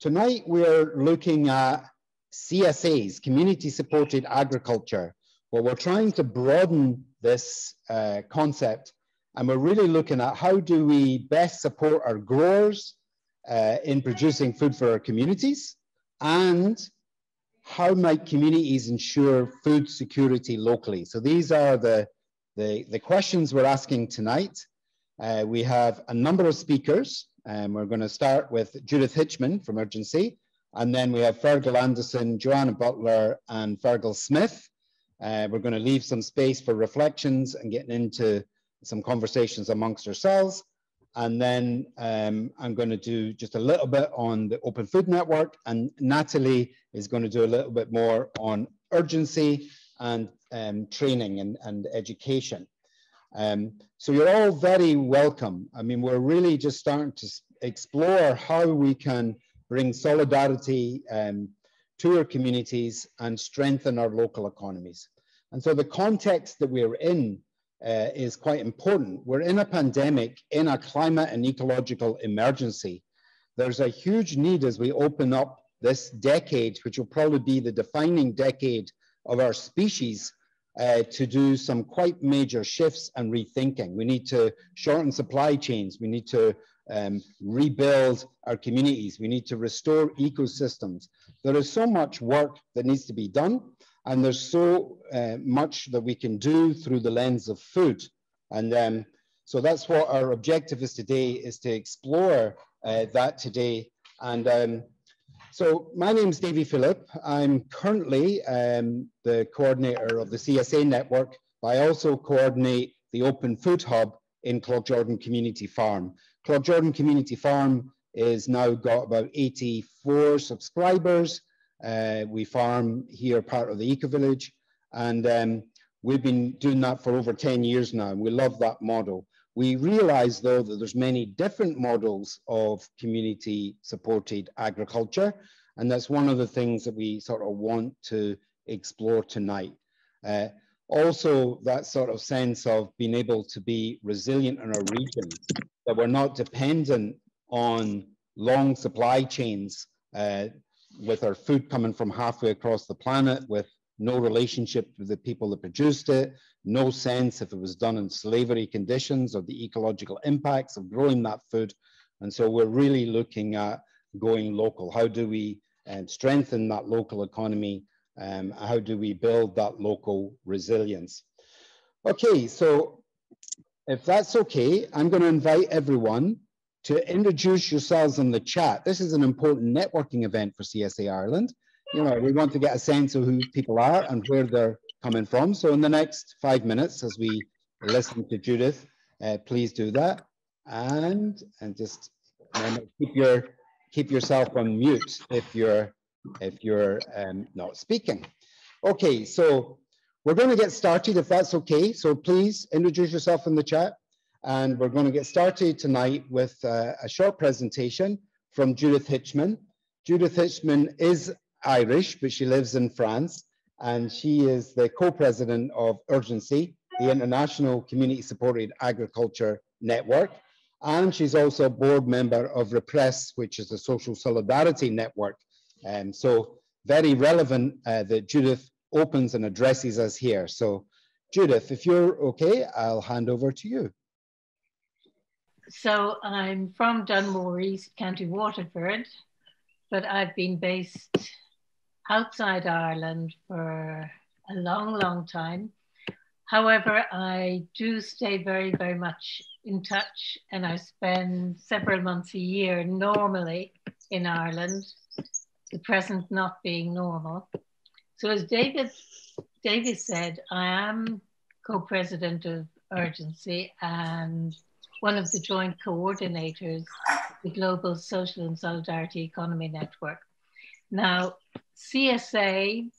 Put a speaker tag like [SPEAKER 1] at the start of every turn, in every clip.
[SPEAKER 1] tonight we're looking at CSAs, community supported agriculture. Well, we're trying to broaden this uh, concept and we're really looking at how do we best support our growers uh, in producing food for our communities and how might communities ensure food security locally? So these are the, the, the questions we're asking tonight. Uh, we have a number of speakers. And we're going to start with Judith Hitchman from Urgenci, and then we have Fergal Anderson, Joanna Butler, and Fergal Smith. Uh, we're going to leave some space for reflections and getting into some conversations amongst ourselves. And then um, I'm going to do just a little bit on the Open Food Network, and Natalie is going to do a little bit more on Urgenci and um, training and, and education. Um, so you're all very welcome. I mean, we're really just starting to explore how we can bring solidarity um, to our communities and strengthen our local economies. And so the context that we're in uh, is quite important. We're in a pandemic, in a climate and ecological emergency. There's a huge need as we open up this decade, which will probably be the defining decade of our species, uh, to do some quite major shifts and rethinking. We need to shorten supply chains. We need to um, rebuild our communities. We need to restore ecosystems. There is so much work that needs to be done, and there's so uh, much that we can do through the lens of food. And um, so that's what our objective is today, is to explore uh, that today. And um, so my name is Davy Philip. I'm currently um, the coordinator of the CSA network, but I also coordinate the Open Food Hub in Cloughjordan Community Farm. Cloughjordan Community Farm is now got about 84 subscribers. Uh, we farm here part of the Eco Village, and um, we've been doing that for over 10 years now, and we love that model. We realize though that there's many different models of community supported agriculture. And that's one of the things that we sort of want to explore tonight. Uh, also that sort of sense of being able to be resilient in our region, that we're not dependent on long supply chains uh, with our food coming from halfway across the planet with no relationship with the people that produced it, no sense if it was done in slavery conditions or the ecological impacts of growing that food. And so we're really looking at going local. How do we um, strengthen that local economy? Um, how do we build that local resilience? Okay, so if that's okay, I'm going to invite everyone to introduce yourselves in the chat. This is an important networking event for CSA Ireland you know, we want to get a sense of who people are and where they're coming from. So in the next five minutes, as we listen to Judith, uh, please do that. And, and just keep your keep yourself on mute if you're if you're um, not speaking. Okay, so we're going to get started if that's okay. So please introduce yourself in the chat. And we're going to get started tonight with uh, a short presentation from Judith Hitchman. Judith Hitchman is Irish, but she lives in France, and she is the co-president of Urgenci, the International Community Supported Agriculture Network, and she's also a board member of RIPESS, which is a social solidarity network. And um, so very relevant uh, that Judith opens and addresses us here. So Judith, if you're okay, I'll hand over to you.
[SPEAKER 2] So I'm from Dunmore East, County Waterford, but I've been based outside Ireland for a long, long time. However, I do stay very, very much in touch and I spend several months a year normally in Ireland, the present not being normal. So as David, David said, I am co-president of Urgenci and one of the joint coordinators, of the Global Social and Solidarity Economy Network. Now, CSA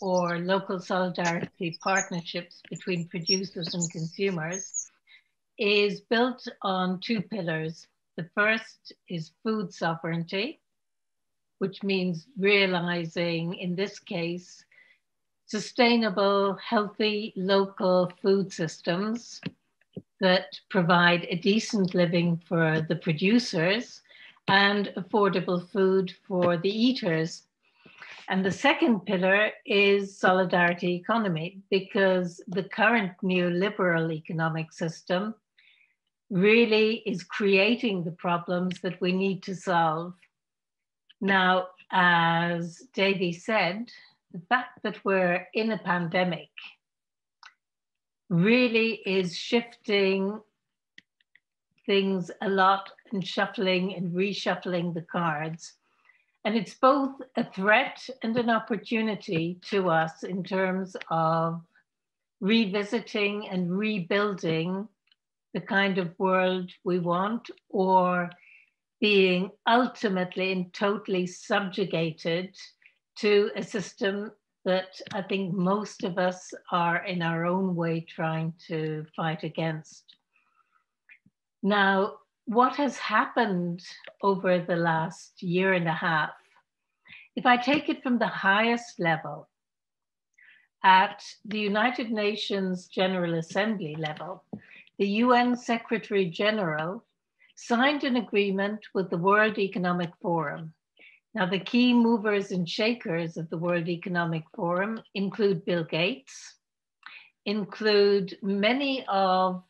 [SPEAKER 2] or local solidarity partnerships between producers and consumers is built on two pillars. The first is food sovereignty, which means realizing, in this case, sustainable, healthy local food systems that provide a decent living for the producers and affordable food for the eaters. And the second pillar is solidarity economy, because the current neoliberal economic system really is creating the problems that we need to solve. Now, as Davy said, the fact that we're in a pandemic really is shifting things a lot and shuffling and reshuffling the cards. And it's both a threat and an opportunity to us in terms of revisiting and rebuilding the kind of world we want or being ultimately and totally subjugated to a system that I think most of us are in our own way trying to fight against. Now, what has happened over the last year and a half, if I take it from the highest level, at the United Nations General Assembly level, the UN Secretary General signed an agreement with the World Economic Forum. Now, the key movers and shakers of the World Economic Forum include Bill Gates, include many of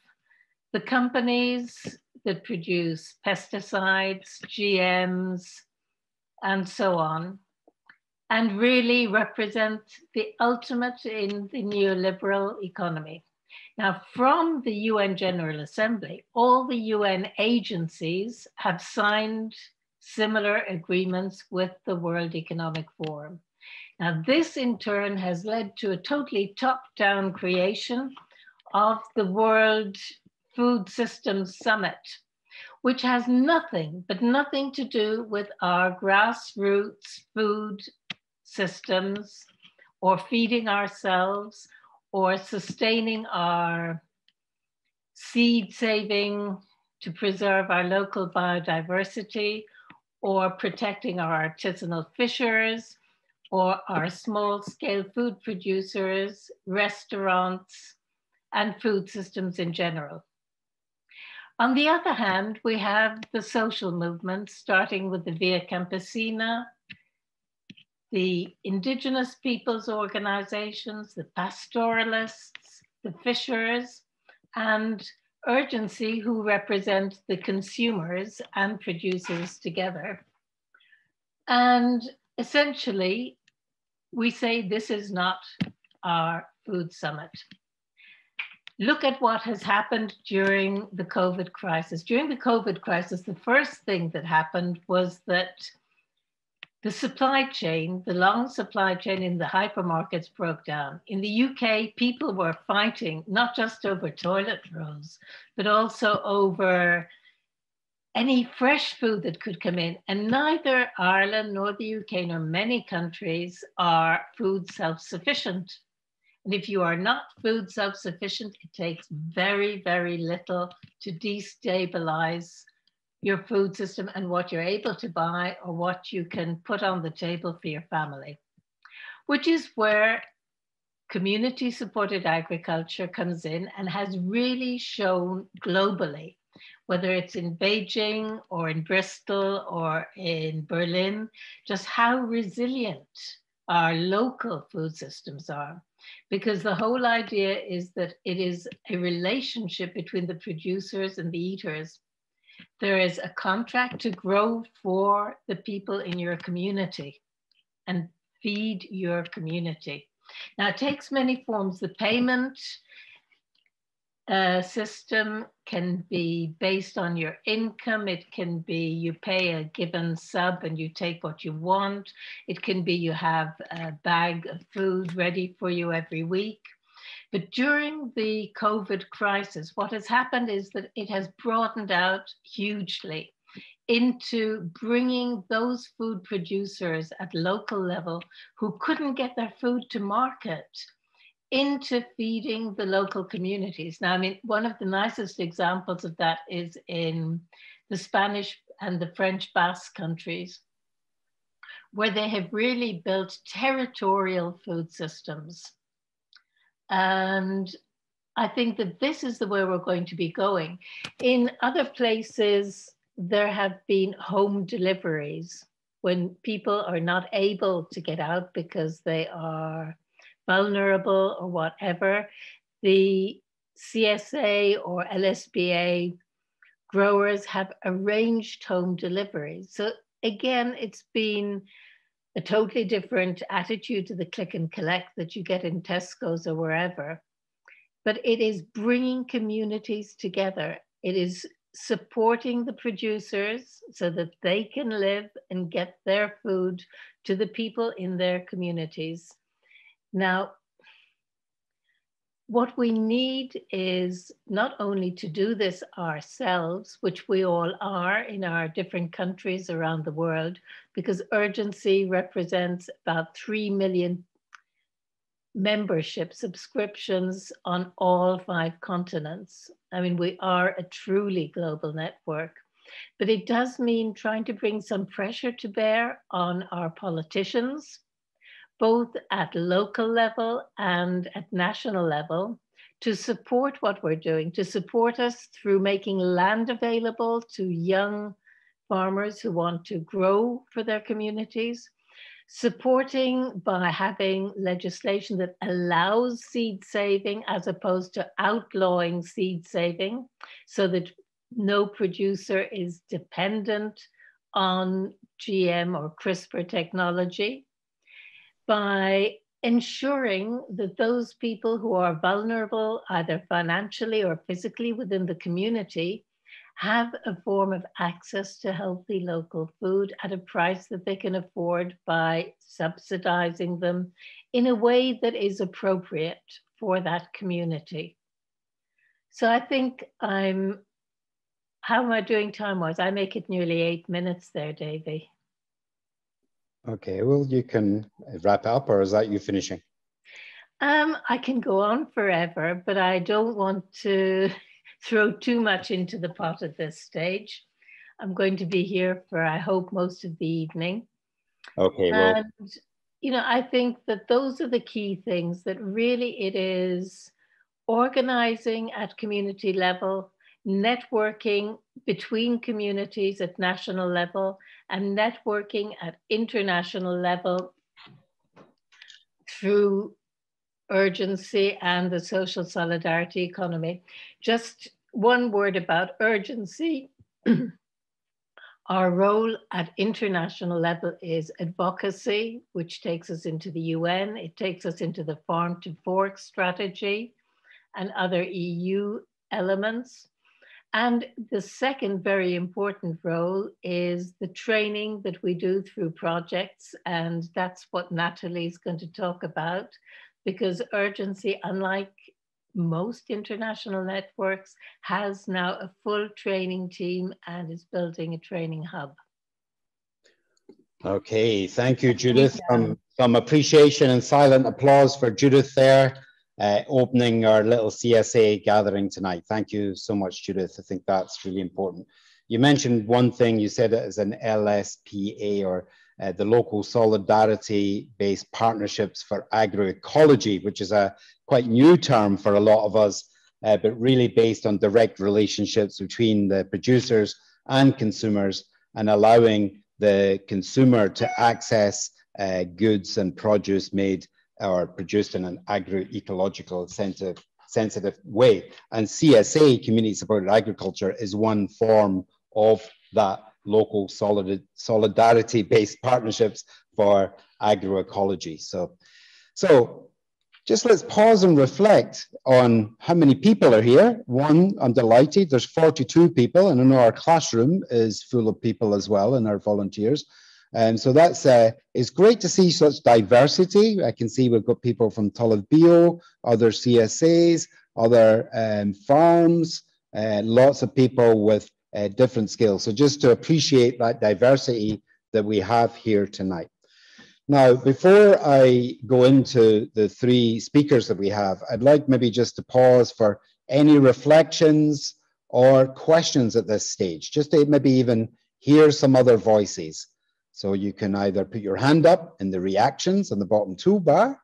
[SPEAKER 2] the companies that produce pesticides, GMs, and so on, and really represent the ultimate in the neoliberal economy. Now, from the UN General Assembly, all the UN agencies have signed similar agreements with the World Economic Forum. Now, this in turn has led to a totally top down creation of the World Food Systems Summit, which has nothing, but nothing to do with our grassroots food systems or feeding ourselves or sustaining our seed saving to preserve our local biodiversity or protecting our artisanal fishers or our small scale food producers, restaurants, and food systems in general. On the other hand, we have the social movements, starting with the Via Campesina, the indigenous peoples organizations, the pastoralists, the fishers, and Urgenci, who represent the consumers and producers together. And essentially, we say this is not our food summit look at what has happened during the COVID crisis. During the COVID crisis, the first thing that happened was that the supply chain, the long supply chain in the hypermarkets broke down. In the UK, people were fighting not just over toilet rolls, but also over any fresh food that could come in. And neither Ireland nor the UK nor many countries are food self sufficient. And if you are not food self-sufficient, it takes very, very little to destabilize your food system and what you're able to buy or what you can put on the table for your family, which is where community supported agriculture comes in and has really shown globally, whether it's in Beijing or in Bristol or in Berlin, just how resilient our local food systems are because the whole idea is that it is a relationship between the producers and the eaters. There is a contract to grow for the people in your community and feed your community. Now, it takes many forms. The payment uh, system can be based on your income. It can be you pay a given sub and you take what you want. It can be you have a bag of food ready for you every week. But during the COVID crisis, what has happened is that it has broadened out hugely into bringing those food producers at local level who couldn't get their food to market into feeding the local communities. Now, I mean, one of the nicest examples of that is in the Spanish and the French Basque countries, where they have really built territorial food systems. And I think that this is the way we're going to be going. In other places, there have been home deliveries when people are not able to get out because they are vulnerable or whatever. The CSA or LSPA growers have arranged home deliveries. So again, it's been a totally different attitude to the click and collect that you get in Tesco's or wherever. But it is bringing communities together. It is supporting the producers so that they can live and get their food to the people in their communities. Now, what we need is not only to do this ourselves, which we all are in our different countries around the world, because Urgenci represents about 3 million membership subscriptions on all five continents. I mean, we are a truly global network, but it does mean trying to bring some pressure to bear on our politicians both at local level and at national level to support what we're doing, to support us through making land available to young farmers who want to grow for their communities, supporting by having legislation that allows seed saving as opposed to outlawing seed saving so that no producer is dependent on GM or CRISPR technology by ensuring that those people who are vulnerable, either financially or physically within the community, have a form of access to healthy local food at a price that they can afford by subsidizing them in a way that is appropriate for that community. So I think I'm, how am I doing time wise? I make it nearly eight minutes there, Davy.
[SPEAKER 1] Okay, well, you can wrap up, or is that you finishing?
[SPEAKER 2] Um, I can go on forever, but I don't want to throw too much into the pot at this stage. I'm going to be here for, I hope, most of the evening.
[SPEAKER 1] Okay, well.
[SPEAKER 2] And, you know, I think that those are the key things that really it is organizing at community level, networking between communities at national level, and networking at international level through Urgenci and the social solidarity economy. Just one word about Urgenci. Our role at international level is advocacy, which takes us into the UN, it takes us into the farm to fork strategy and other EU elements. And the second very important role is the training that we do through projects. And that's what Natalie is going to talk about because Urgenci, unlike most international networks, has now a full training team and is building a training hub.
[SPEAKER 1] Okay, thank you, Judith. Um, some appreciation and silent applause for Judith there uh, opening our little CSA gathering tonight. Thank you so much, Judith. I think that's really important. You mentioned one thing, you said it as an LSPA or uh, the local solidarity-based partnerships for agroecology, which is a quite new term for a lot of us, uh, but really based on direct relationships between the producers and consumers and allowing the consumer to access uh, goods and produce made or produced in an agroecological sensitive, sensitive way. And CSA, community supported agriculture, is one form of that local solid, solidarity based partnerships for agroecology. So, so just let's pause and reflect on how many people are here. One, I'm delighted, there's 42 people, and I know our classroom is full of people as well, and our volunteers. And so that's uh, it's great to see such diversity. I can see we've got people from Talamh other CSAs, other um, farms, uh, lots of people with uh, different skills. So just to appreciate that diversity that we have here tonight. Now, before I go into the three speakers that we have, I'd like maybe just to pause for any reflections or questions at this stage, just to maybe even hear some other voices. So you can either put your hand up in the reactions on the bottom toolbar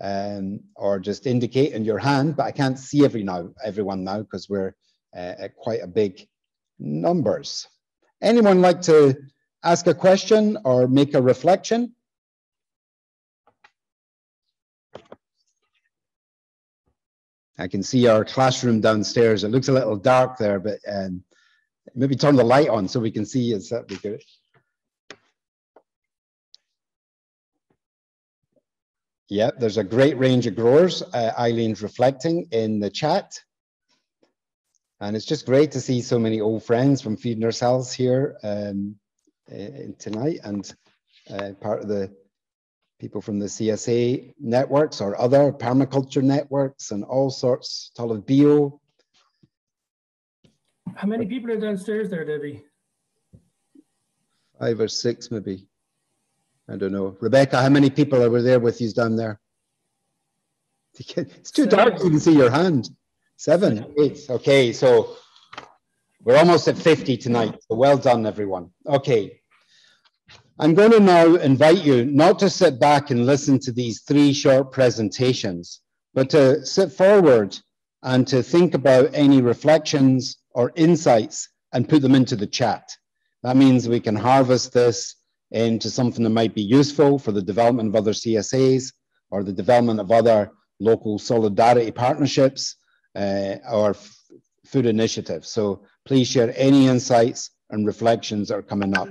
[SPEAKER 1] um, or just indicate in your hand, but I can't see every now, everyone now because we're uh, at quite a big numbers. anyone like to ask a question or make a reflection? I can see our classroom downstairs. It looks a little dark there, but um, maybe turn the light on so we can see. Is that be good? Yeah, there's a great range of growers. Uh, Eileen's reflecting in the chat. And it's just great to see so many old friends from Feeding Ourselves here um, tonight and uh, part of the people from the CSA networks or other permaculture networks and all sorts, Talamh Beo.
[SPEAKER 3] How many people are downstairs there, Debbie?
[SPEAKER 1] Five or six, maybe. I don't know. Rebecca, how many people are there with you down there? It's too Seven. dark to even see your hand. Seven, eight. Okay, so we're almost at 50 tonight. So well done, everyone. Okay, I'm going to now invite you not to sit back and listen to these three short presentations, but to sit forward and to think about any reflections or insights and put them into the chat. That means we can harvest this into something that might be useful for the development of other CSAs or the development of other local solidarity partnerships uh, or food initiatives. So please share any insights and reflections that are coming up.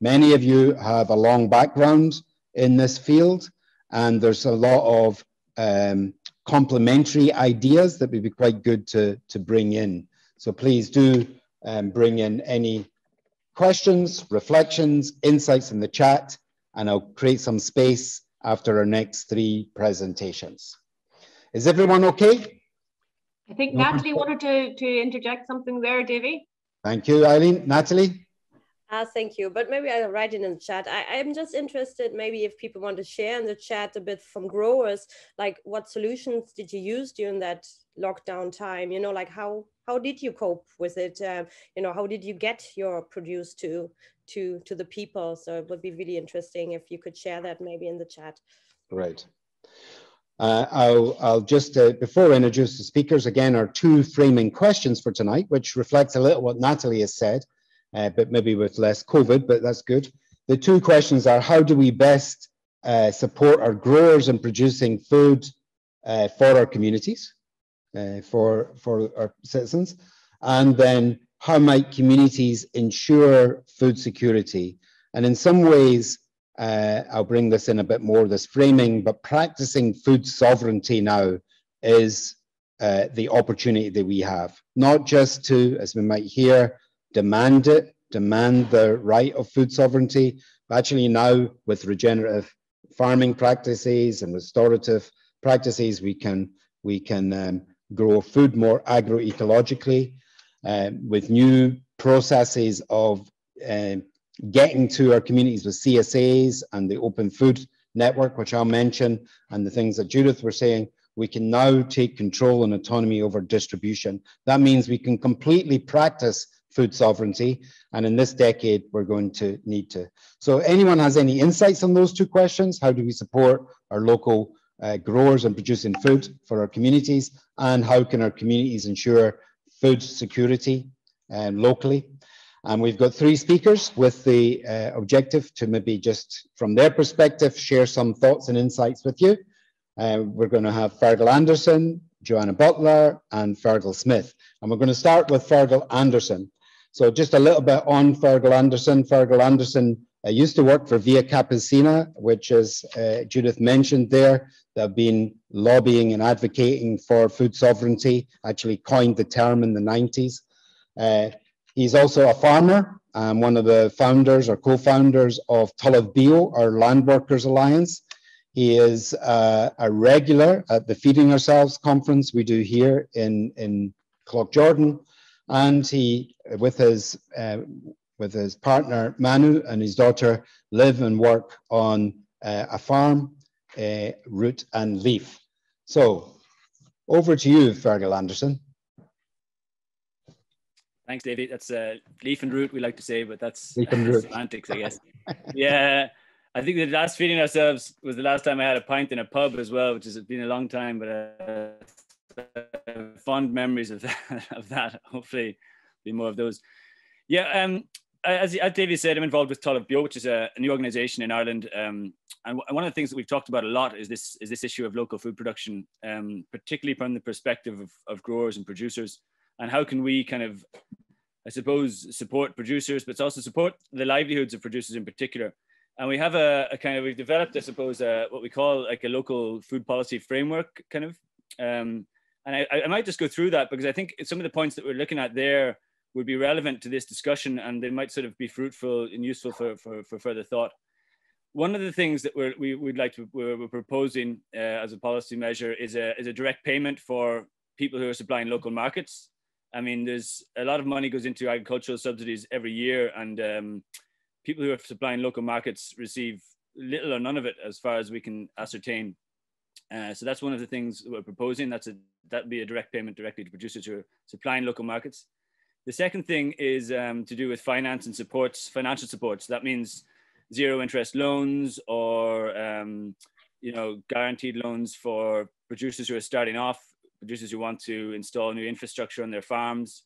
[SPEAKER 1] Many of you have a long background in this field, and there's a lot of um, complementary ideas that would be quite good to, to bring in. So please do um, bring in any questions, reflections, insights in the chat, and I'll create some space after our next three presentations. Is everyone okay?
[SPEAKER 4] I think no Natalie wanted to, to interject something there, Davy.
[SPEAKER 1] Thank you, Eileen. Natalie?
[SPEAKER 4] Uh, thank you. But maybe I'll write it in the chat. I, I'm just interested, maybe if people want to share in the chat a bit from growers, like what solutions did you use during that lockdown time? You know, like how how did you cope with it? Uh, you know, how did you get your produce to to to the people? So it would be really interesting if you could share that maybe in the chat.
[SPEAKER 1] Right. Uh, I'll, I'll just, uh, before I introduce the speakers, again, our two framing questions for tonight, which reflects a little what Natalie has said uh, but maybe with less COVID, but that's good. The two questions are how do we best uh, support our growers in producing food uh, for our communities, uh, for, for our citizens? And then how might communities ensure food security? And in some ways, uh, I'll bring this in a bit more, this framing, but practicing food sovereignty now is uh, the opportunity that we have, not just to, as we might hear, demand it, demand the right of food sovereignty. But actually, now with regenerative farming practices and restorative practices, we can we can um, grow food more agroecologically uh, with new processes of uh, getting to our communities with CSAs and the open food network, which I'll mention, and the things that Judith were saying. We can now take control and autonomy over distribution. That means we can completely practice food sovereignty. And in this decade, we're going to need to. So anyone has any insights on those two questions? How do we support our local uh, growers and producing food for our communities? And how can our communities ensure food security um, locally? And we've got three speakers with the uh, objective to maybe just from their perspective, share some thoughts and insights with you. Uh, we're going to have Fergal Anderson, Joanna Butler, and Fergal Smith. And we're going to start with Fergal Anderson. So just a little bit on Fergal Anderson. Fergal Anderson uh, used to work for Via Campesina, which as uh, Judith mentioned there, they've been lobbying and advocating for food sovereignty, actually coined the term in the 90s. Uh, he's also a farmer, and one of the founders or co-founders of Talamh Beo, our Land Workers Alliance. He is uh, a regular at the Feeding Ourselves conference we do here in, in Jordan and he, with his uh, with his partner Manu and his daughter, live and work on uh, a farm, uh, root and leaf. So, over to you, Fergal Anderson.
[SPEAKER 5] Thanks, David. That's uh, leaf and root, we like to say, but that's semantics, I guess. yeah, I think the last feeding ourselves was the last time I had a pint in a pub as well, which has been a long time, but uh, fond memories of that, of that. Hopefully, be more of those. Yeah, um, as, as David said, I'm involved with Talamh Beo, which is a, a new organization in Ireland. Um, and one of the things that we've talked about a lot is this is this issue of local food production, um, particularly from the perspective of, of growers and producers, and how can we kind of, I suppose, support producers, but also support the livelihoods of producers in particular. And we have a, a kind of we've developed, I suppose, uh, what we call like a local food policy framework, kind of. Um, and I, I might just go through that because I think some of the points that we're looking at there would be relevant to this discussion and they might sort of be fruitful and useful for, for, for further thought. One of the things that we're, we would like to, we're, we're proposing uh, as a policy measure is a, is a direct payment for people who are supplying local markets. I mean, there's a lot of money goes into agricultural subsidies every year and um, people who are supplying local markets receive little or none of it as far as we can ascertain. Uh, so that's one of the things we're proposing. That's a that'd be a direct payment directly to producers who are supplying local markets. The second thing is um, to do with finance and supports, financial supports. That means zero interest loans or um, you know guaranteed loans for producers who are starting off, producers who want to install new infrastructure on their farms.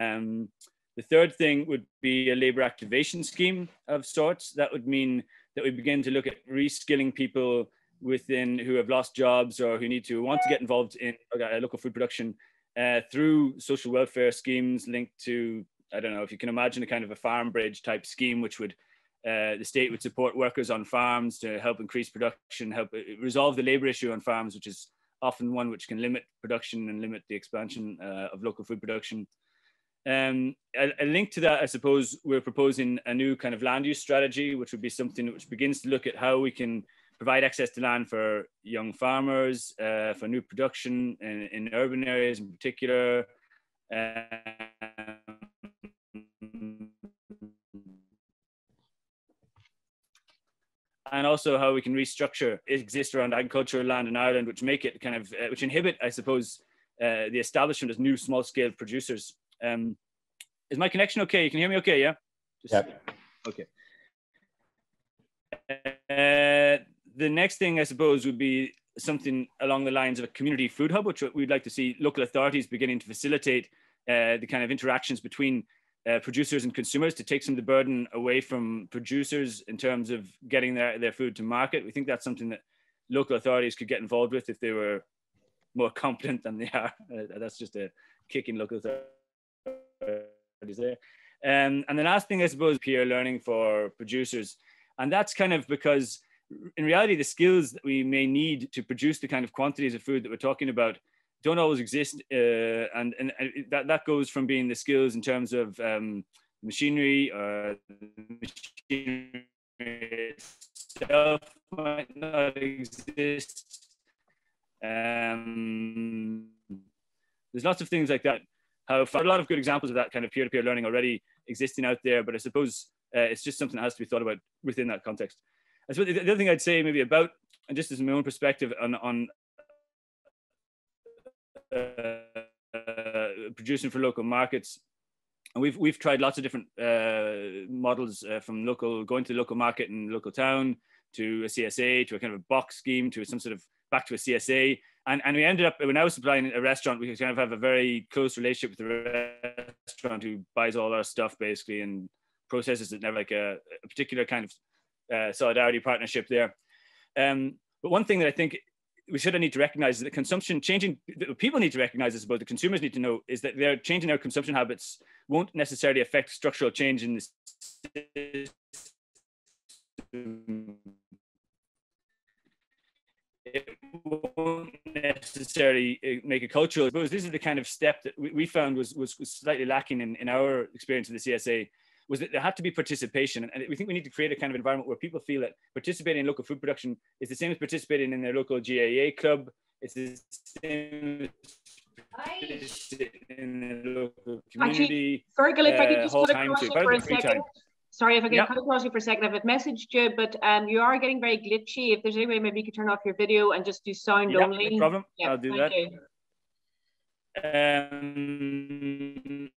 [SPEAKER 5] Um, the third thing would be a labor activation scheme of sorts. That would mean that we begin to look at reskilling people within who have lost jobs or who need to want to get involved in local food production uh, through social welfare schemes linked to, I don't know if you can imagine a kind of a farm bridge type scheme, which would uh, the state would support workers on farms to help increase production, help uh, resolve the labor issue on farms, which is often one which can limit production and limit the expansion uh, of local food production. Um, a, a, link to that, I suppose, we're proposing a new kind of land use strategy, which would be something which begins to look at how we can provide access to land for young farmers, uh, for new production in, in, urban areas in particular. Um, and also how we can restructure exist around agricultural land in Ireland, which make it kind of, uh, which inhibit, I suppose, uh, the establishment of new small scale producers. Um, is my connection okay? You can hear me okay, yeah?
[SPEAKER 1] Just, yep.
[SPEAKER 5] Okay. Uh, the next thing I suppose would be something along the lines of a community food hub, which we'd like to see local authorities beginning to facilitate uh, the kind of interactions between uh, producers and consumers to take some of the burden away from producers in terms of getting their, their food to market. We think that's something that local authorities could get involved with if they were more competent than they are. Uh, that's just a kick in local authorities there. Um, and the last thing, I suppose, peer learning for producers. And that's kind of because in reality, the skills that we may need to produce the kind of quantities of food that we're talking about don't always exist. Uh, and, and, that, that goes from being the skills in terms of um, machinery or machinery itself might not exist. Um, there's lots of things like that. How a lot of good examples of that kind of peer-to-peer learning already existing out there, but I suppose uh, it's just something that has to be thought about within that context. I suppose the other thing I'd say maybe about, and just as my own perspective on, on uh, producing for local markets, and we've we've tried lots of different uh, models uh, from local going to the local market in local town to a CSA to a kind of a box scheme to some sort of back to a CSA, and and we ended up when I was supplying a restaurant, we kind of have a very close relationship with the restaurant who buys all our stuff basically and processes it. Never like a, a particular kind of uh, solidarity partnership there. Um, but one thing that I think we should need to recognize is that consumption changing people need to recognize this about the consumers need to know is that they're changing their consumption habits won't necessarily affect structural change in this it won't necessarily uh, make a cultural but this is the kind of step that we, found was, was, was slightly lacking in, in our experience of the csa was that there had to be participation. And we think we need to create a kind of environment where people feel that participating in local food production is the same as participating in their local GAA club. It's the same in the local community.
[SPEAKER 6] Actually, sorry, Gil, if I could uh, just cut across you for a second. Sorry if I can yep. cut across you for a second. I've messaged you, but um, you are getting very glitchy. If there's any way, maybe you could turn off your video and just do sound
[SPEAKER 5] yep,
[SPEAKER 6] only.
[SPEAKER 5] No problem. I'll do that. You. Um,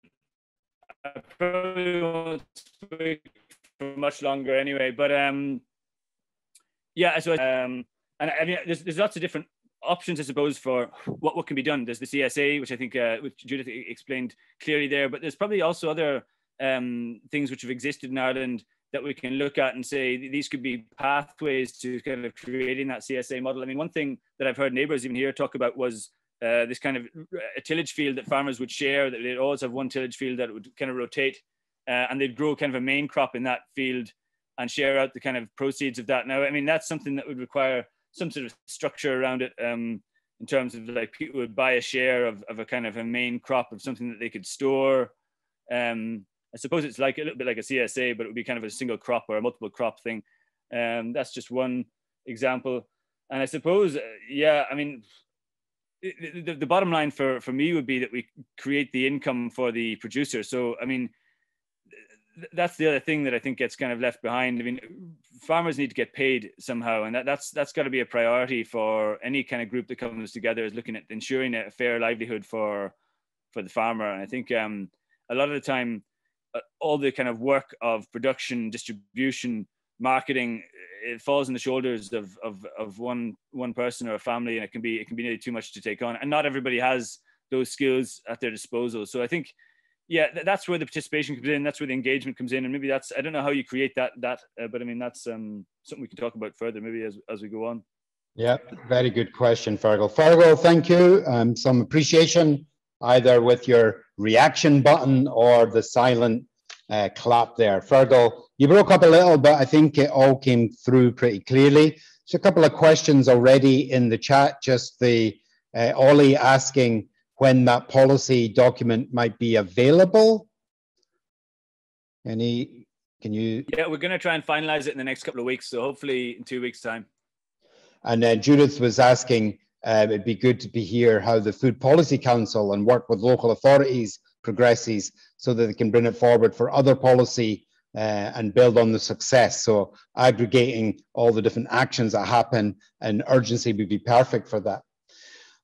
[SPEAKER 5] probably won't speak for much longer anyway. But um, yeah, so um, and I mean, there's there's lots of different options, I suppose, for what what can be done. There's the CSA, which I think uh, which Judith explained clearly there, but there's probably also other um, things which have existed in Ireland that we can look at and say these could be pathways to kind of creating that CSA model. I mean, one thing that I've heard neighbours even here talk about was uh, this kind of a tillage field that farmers would share, that they'd always have one tillage field that would kind of rotate uh, and they'd grow kind of a main crop in that field and share out the kind of proceeds of that. Now, I mean, that's something that would require some sort of structure around it um, in terms of like people would buy a share of, of a kind of a main crop of something that they could store. Um, I suppose it's like a little bit like a CSA, but it would be kind of a single crop or a multiple crop thing. Um, that's just one example. And I suppose, uh, yeah, I mean, the, the, bottom line for, for me would be that we create the income for the producer. So, I mean, that's the other thing that I think gets kind of left behind. I mean, farmers need to get paid somehow, and that, that's that's got to be a priority for any kind of group that comes together is looking at ensuring a fair livelihood for for the farmer. And I think um, a lot of the time, uh, all the kind of work of production, distribution, marketing, it falls on the shoulders of, of of one one person or a family, and it can be it can be nearly too much to take on. And not everybody has those skills at their disposal. So I think yeah, that's where the participation comes in. That's where the engagement comes in, and maybe that's I don't know how you create that that, uh, but I mean that's um, something we can talk about further maybe as as we go on.
[SPEAKER 1] Yeah, very good question, Fergal. Fergal, thank you. Um, some appreciation either with your reaction button or the silent uh, clap there. Fergal, you broke up a little, but I think it all came through pretty clearly. So a couple of questions already in the chat. Just the uh, Ollie asking when that policy document might be available? Any, can you?
[SPEAKER 5] Yeah, we're going to try and finalize it in the next couple of weeks. So hopefully in two weeks' time.
[SPEAKER 1] And then Judith was asking, uh, it'd be good to be here how the Food Policy Council and work with local authorities progresses so that they can bring it forward for other policy uh, and build on the success. So aggregating all the different actions that happen and Urgenci would be perfect for that.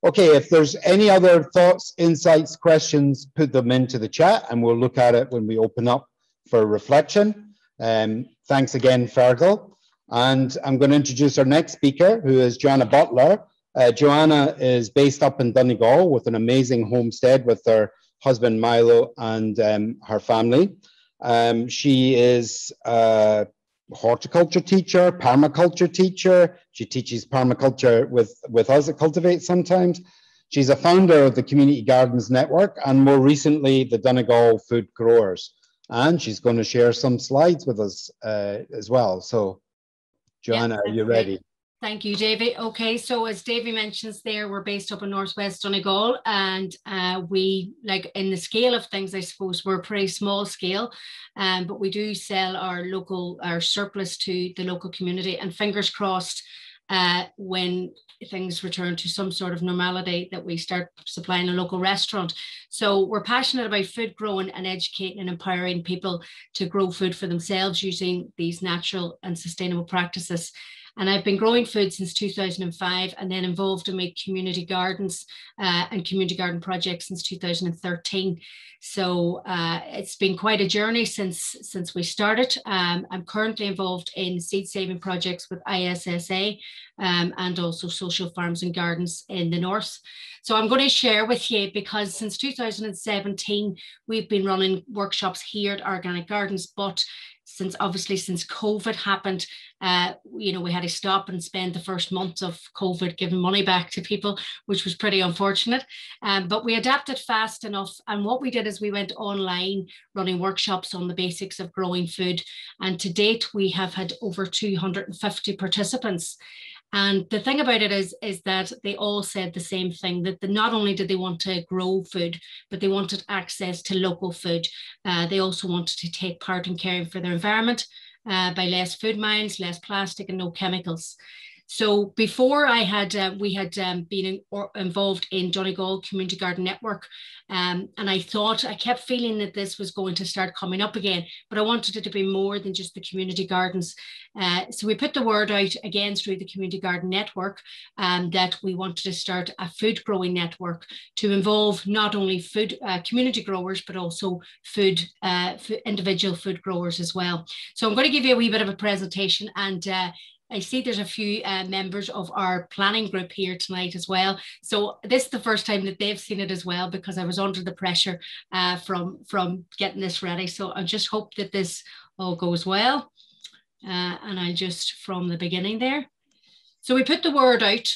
[SPEAKER 1] Okay, if there's any other thoughts, insights, questions, put them into the chat and we'll look at it when we open up for reflection. Um, thanks again, Fergal. And I'm going to introduce our next speaker, who is Joanna Butler. Uh, Joanna is based up in Donegal with an amazing homestead with her husband Milo and um, her family. Um, she is a horticulture teacher, permaculture teacher. She teaches permaculture with, with us at Cultivate sometimes. She's a founder of the Community Gardens Network and more recently the Donegal Food Growers. And she's going to share some slides with us uh, as well. So, Joanna, are you ready?
[SPEAKER 7] Thank you, David. Okay, so as David mentions there, we're based up in Northwest Donegal and uh, we, like in the scale of things, I suppose we're pretty small scale, um, but we do sell our local, our surplus to the local community and fingers crossed uh, when things return to some sort of normality that we start supplying a local restaurant. So we're passionate about food growing and educating and empowering people to grow food for themselves using these natural and sustainable practices. And I've been growing food since 2005 and then involved in my community gardens uh, and community garden projects since 2013. So uh, it's been quite a journey since, since we started. Um, I'm currently involved in seed saving projects with ISSA um, and also social farms and gardens in the north. So I'm going to share with you because since 2017, we've been running workshops here at Organic Gardens, but since obviously since COVID happened, uh, you know, we had to stop and spend the first month of COVID giving money back to people, which was pretty unfortunate. Um, but we adapted fast enough. And what we did is we went online running workshops on the basics of growing food. And to date, we have had over 250 participants. And the thing about it is, is that they all said the same thing that the, not only did they want to grow food, but they wanted access to local food. Uh, they also wanted to take part in caring for their environment uh, by less food miles, less plastic, and no chemicals. So before I had, uh, we had um, been in, or involved in Donegal Community Garden Network, um, and I thought I kept feeling that this was going to start coming up again, but I wanted it to be more than just the community gardens. Uh, so we put the word out again through the Community Garden Network um, that we wanted to start a food growing network to involve not only food uh, community growers but also food, uh, individual food growers as well. So I'm going to give you a wee bit of a presentation and uh, I see there's a few uh, members of our planning group here tonight as well. So this is the first time that they've seen it as well because I was under the pressure uh, from, from getting this ready. So I just hope that this all goes well. Uh, and I just from the beginning there. So we put the word out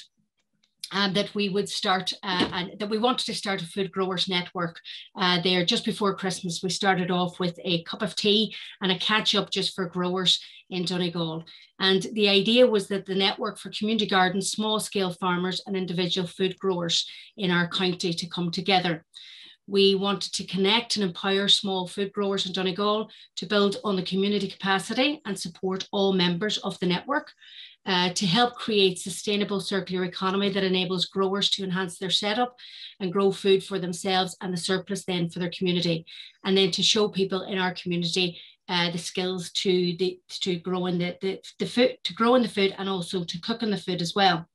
[SPEAKER 7] um, that we would start uh, and that we wanted to start a food growers network uh, there just before Christmas. We started off with a cup of tea and a catch up just for growers in Donegal. And the idea was that the network for community gardens, small scale farmers, and individual food growers in our county to come together. We wanted to connect and empower small food growers in Donegal to build on the community capacity and support all members of the network uh, to help create sustainable circular economy that enables growers to enhance their setup and grow food for themselves and the surplus then for their community. And then to show people in our community uh, the skills to the, to grow in the, the, the food, to grow in the food and also to cook in the food as well.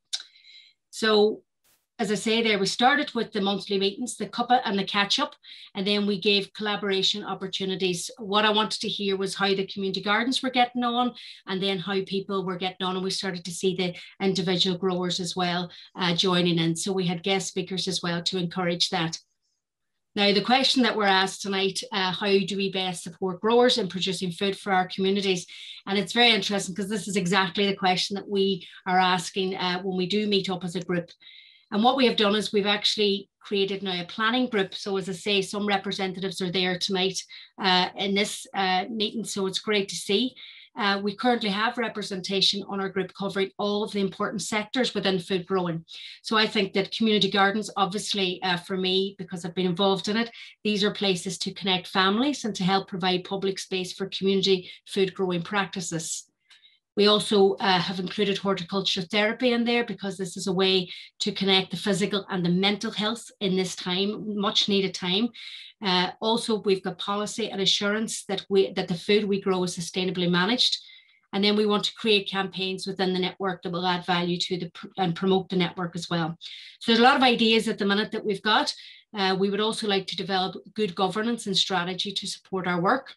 [SPEAKER 7] So as I say there, we started with the monthly meetings, the cuppa and the catch up, and then we gave collaboration opportunities. What I wanted to hear was how the community gardens were getting on, and then how people were getting on. And we started to see the individual growers as well uh, joining in. So we had guest speakers as well to encourage that. Now, the question that we're asked tonight, uh, how do we best support growers in producing food for our communities? And it's very interesting because this is exactly the question that we are asking uh, when we do meet up as a group. And what we have done is we've actually created now a planning group. So as I say, some representatives are there tonight uh, in this uh, meeting. So it's great to see. Uh, we currently have representation on our group covering all of the important sectors within food growing. So I think that community gardens, obviously uh, for me, because I've been involved in it, these are places to connect families and to help provide public space for community food growing practices. We also uh, have included horticulture therapy in there because this is a way to connect the physical and the mental health in this time, much needed time. Uh, also, we've got policy and assurance that we that the food we grow is sustainably managed. And then we want to create campaigns within the network that will add value to the and promote the network as well. So there's a lot of ideas at the minute that we've got. Uh, we would also like to develop good governance and strategy to support our work.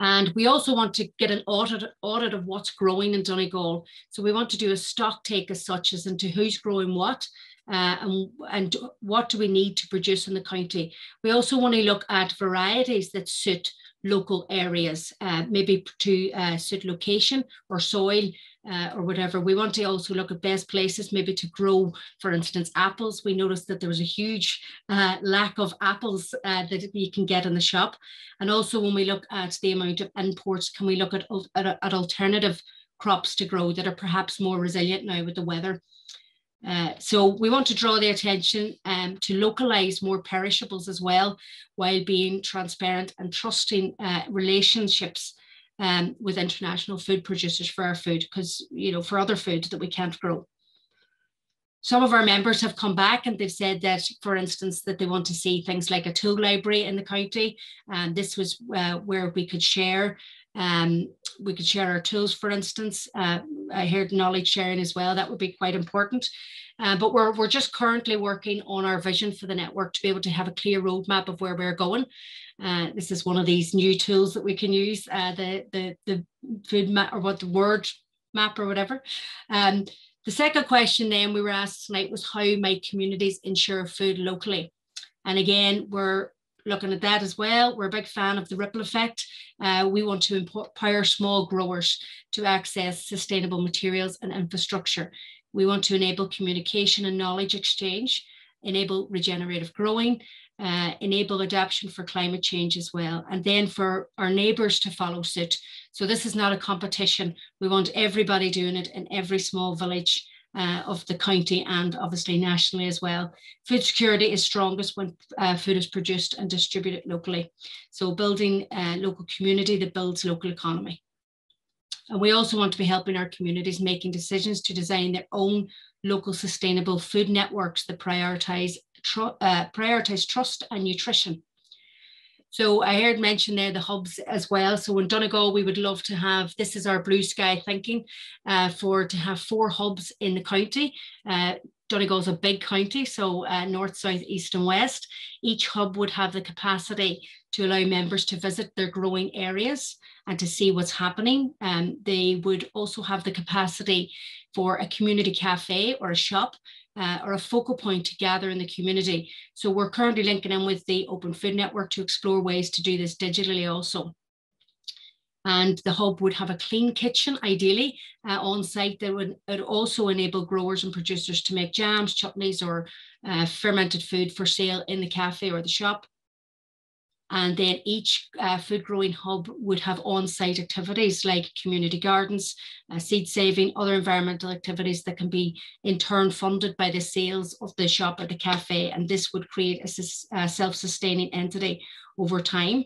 [SPEAKER 7] And we also want to get an audit, audit of what's growing in Donegal. So we want to do a stock take as such as into who's growing what uh, and, and what do we need to produce in the county. We also want to look at varieties that suit local areas, uh, maybe to uh, suit location or soil uh, or whatever. We want to also look at best places maybe to grow, for instance, apples. We noticed that there was a huge uh, lack of apples uh, that you can get in the shop. And also when we look at the amount of imports, can we look at, at, at alternative crops to grow that are perhaps more resilient now with the weather? Uh, so we want to draw the attention um, to localize more perishables as well, while being transparent and trusting uh, relationships um, with international food producers for our food, because you know for other food that we can't grow. Some of our members have come back and they've said that, for instance, that they want to see things like a tool library in the county, and this was uh, where we could share um, we could share our tools, for instance. Uh, I heard knowledge sharing as well. That would be quite important. Uh, but we're, we're just currently working on our vision for the network to be able to have a clear roadmap of where we're going. Uh, this is one of these new tools that we can use, uh, the, the, the food map or what the word map or whatever. Um, the second question then we were asked tonight was how might communities ensure food locally? And again, we're looking at that as well. We're a big fan of the ripple effect. Uh, we want to empower small growers to access sustainable materials and infrastructure. We want to enable communication and knowledge exchange, enable regenerative growing, uh, enable adaptation for climate change as well, and then for our neighbours to follow suit. So this is not a competition. We want everybody doing it in every small village uh, of the county and obviously nationally as well. Food security is strongest when uh, food is produced and distributed locally. So building a local community that builds local economy. And we also want to be helping our communities making decisions to design their own local sustainable food networks that prioritize, tr uh, prioritize trust and nutrition so I heard mention there the hubs as well. So in Donegal, we would love to have, this is our blue sky thinking, uh, for to have four hubs in the county. Uh, Donegal's a big county, so uh, north, south, east, and west. Each hub would have the capacity to allow members to visit their growing areas and to see what's happening. Um, they would also have the capacity for a community cafe or a shop uh, or a focal point to gather in the community. So we're currently linking in with the Open Food Network to explore ways to do this digitally also. And the hub would have a clean kitchen, ideally, uh, on site that would, would, also enable growers and producers to make jams, chutneys, or uh, fermented food for sale in the cafe or the shop. And then each uh, food growing hub would have on site activities like community gardens, uh, seed saving, other environmental activities that can be in turn funded by the sales of the shop or the cafe. And this would create a, a self sustaining entity over time.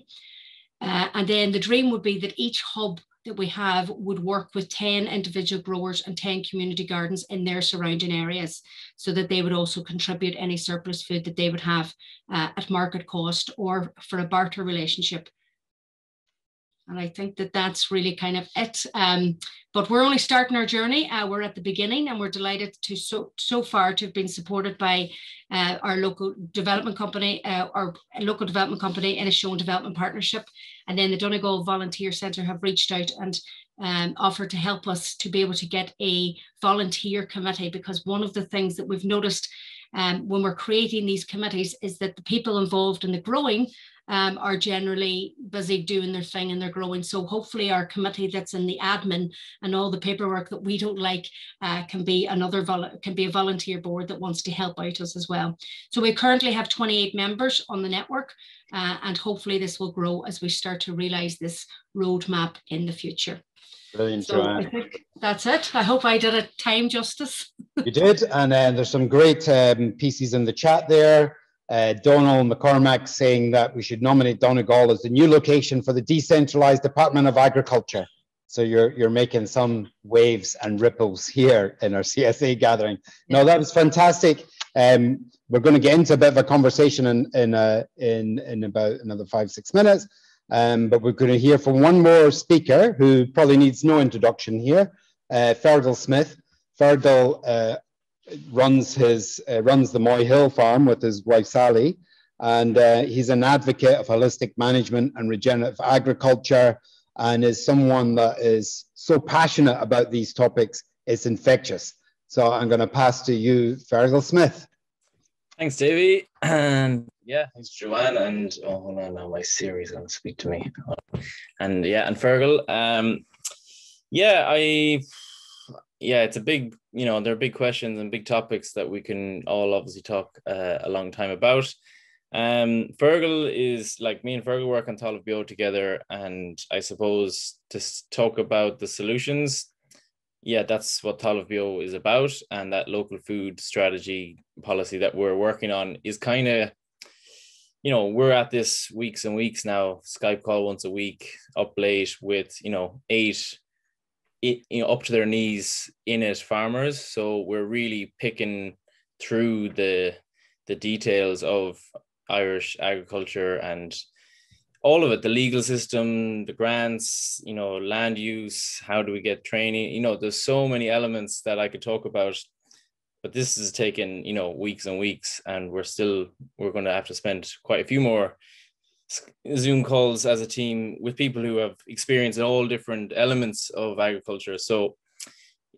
[SPEAKER 7] Uh, and then the dream would be that each hub that we have would work with 10 individual growers and 10 community gardens in their surrounding areas so that they would also contribute any surplus food that they would have uh, at market cost or for a barter relationship and I think that that's really kind of it. Um, but we're only starting our journey. Uh, we're at the beginning, and we're delighted to so so far to have been supported by uh, our local development company, uh, our local development company, Inishowen Development Partnership, and then the Donegal Volunteer Centre have reached out and um, offered to help us to be able to get a volunteer committee because one of the things that we've noticed um, when we're creating these committees is that the people involved in the growing um, are generally busy doing their thing and they're growing. So hopefully our committee that's in the admin and all the paperwork that we don't like uh, can be another can be a volunteer board that wants to help out us as well. So we currently have 28 members on the network uh, and hopefully this will grow as we start to realize this roadmap in the future.
[SPEAKER 1] Brilliant,
[SPEAKER 7] so Joanne. I think that's it. I hope I did it time justice.
[SPEAKER 1] you did, and uh, there's some great um, pieces in the chat there uh, Donald McCormack saying that we should nominate Donegal as the new location for the decentralized Department of Agriculture. So you're you're making some waves and ripples here in our CSA gathering. No, that was fantastic. Um, we're going to get into a bit of a conversation in in uh, in in about another five six minutes. Um, but we're going to hear from one more speaker who probably needs no introduction here, uh, Fergal Smith. Fergal uh, runs his uh, runs the Moy Hill farm with his wife Sally, and uh, he's an advocate of holistic management and regenerative agriculture, and is someone that is so passionate about these topics. It's infectious. So I'm going to pass to you, Fergal Smith.
[SPEAKER 8] Thanks, Davey. And yeah, thanks, Joanne. And oh, hold on now, my Siri's going to speak to me. And yeah, and Fergal. Um, yeah, I yeah, it's a big, you know, there are big questions and big topics that we can all obviously talk uh, a long time about. Um, Fergal is like me and Fergal work on Talamh Beo together, and I suppose to talk about the solutions, yeah, that's what Talamh Beo is about, and that local food strategy policy that we're working on is kind of, you know, we're at this weeks and weeks now. Skype call once a week, up late with you know eight it, you know, up to their knees in it farmers. So we're really picking through the the details of Irish agriculture and all of it, the legal system, the grants, you know, land use, how do we get training? You know, there's so many elements that I could talk about, but this has taken, you know, weeks and weeks, and we're still we're going to have to spend quite a few more Zoom calls as a team with people who have experience in all different elements of agriculture. So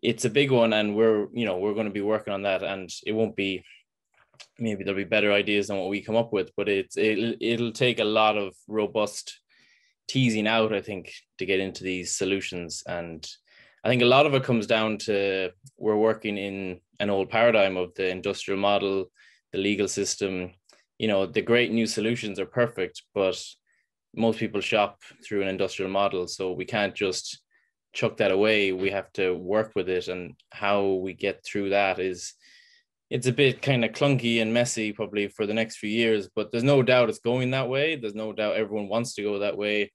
[SPEAKER 8] it's a big one, and we're you know we're going to be working on that, and it won't be maybe there'll be better ideas than what we come up with, but it's it'll, it'll take a lot of robust teasing out, I think, to get into these solutions. And I think a lot of it comes down to we're working in an old paradigm of the industrial model, the legal system, you know the great new solutions are perfect but most people shop through an industrial model. So we can't just chuck that away. We have to work with it. And how we get through that is it's a bit kind of clunky and messy probably for the next few years but there's no doubt it's going that way. There's no doubt everyone wants to go that way.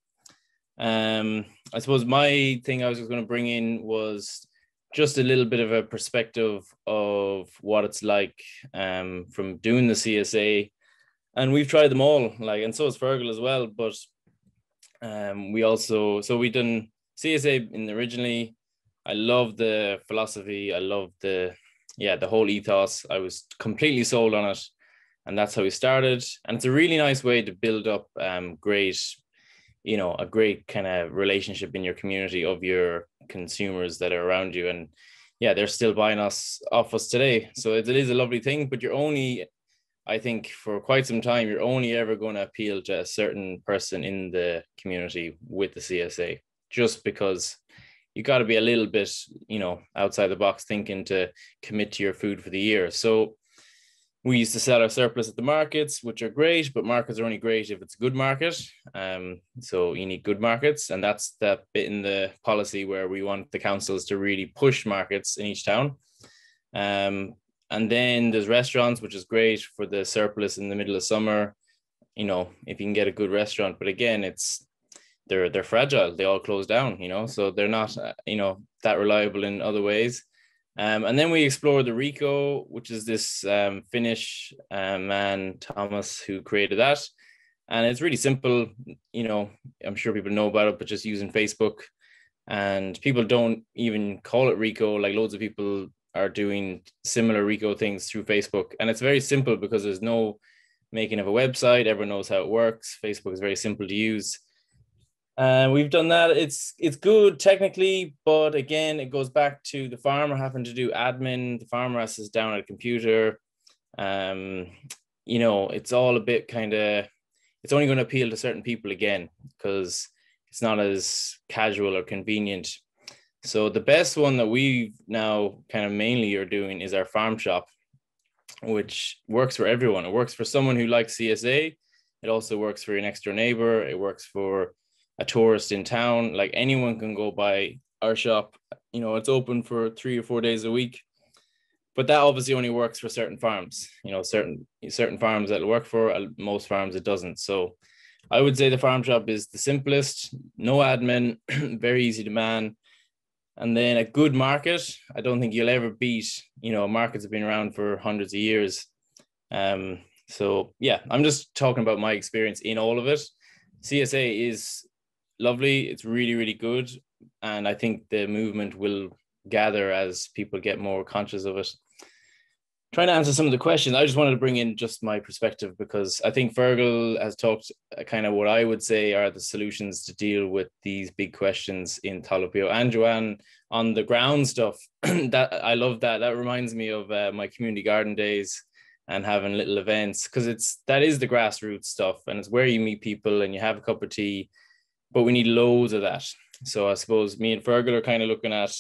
[SPEAKER 8] Um i suppose my thing i was going to bring in was just a little bit of a perspective of what it's like um, from doing the CSA and we've tried them all, like, and so has Fergal as well. But um, we also so we done CSA in originally. I love the philosophy. I love the yeah, the whole ethos, I was completely sold on it. And that's how we started. And it's a really nice way to build up um, great, you know, a great kind of relationship in your community of your consumers that are around you. And yeah, they're still buying us off us today. So it is a lovely thing, but you're only, I think, for quite some time, you're only ever going to appeal to a certain person in the community with the CSA, just because you got to be a little bit, you know, outside the box thinking to commit to your food for the year. So we used to sell our surplus at the markets, which are great, but markets are only great if it's a good market. Um, so you need good markets, and that's that bit in the policy where we want the councils to really push markets in each town. Um, and then there's restaurants, which is great for the surplus in the middle of summer. You know, if you can get a good restaurant, but again, it's they're they're fragile. They all close down. You know, so they're not uh, you know that reliable in other ways. Um, and then we explore the REKO, which is this um, Finnish uh, man, Thomas, who created that. And it's really simple. You know, I'm sure people know about it, but just using Facebook. And people don't even call it REKO. Like loads of people are doing similar REKO things through Facebook. And it's very simple because there's no making of a website. Everyone knows how it works. Facebook is very simple to use and we've done that. It's it's good technically, but again, it goes back to the farmer having to do admin. The farmer has sit down at a computer. Um, you know, it's all a bit kind of. It's only going to appeal to certain people again because it's not as casual or convenient. So the best one that we now kind of mainly are doing is our farm shop, which works for everyone. It works for someone who likes CSA. It also works for your next door neighbor. It works for a tourist in town. Like anyone can go by our shop. You know, it's open for three or four days a week. But that obviously only works for certain farms. You know, certain certain farms that work for uh, most farms it doesn't. So I would say the farm shop is the simplest, no admin, very easy to man. And then a good market, I don't think you'll ever beat, you know, markets have been around for hundreds of years. Um, so yeah, I'm just talking about my experience in all of it. CSA is lovely. It's really, really good. And I think the movement will gather as people get more conscious of it. Trying to answer some of the questions, I just wanted to bring in just my perspective because I think Fergal has talked uh, kind of what I would say are the solutions to deal with these big questions in Beo. And Joanne on the ground stuff, that I love that. That reminds me of uh, my community garden days and having little events because it's that is the grassroots stuff and it's where you meet people and you have a cup of tea but we need loads of that. So I suppose me and Fergal are kind of looking at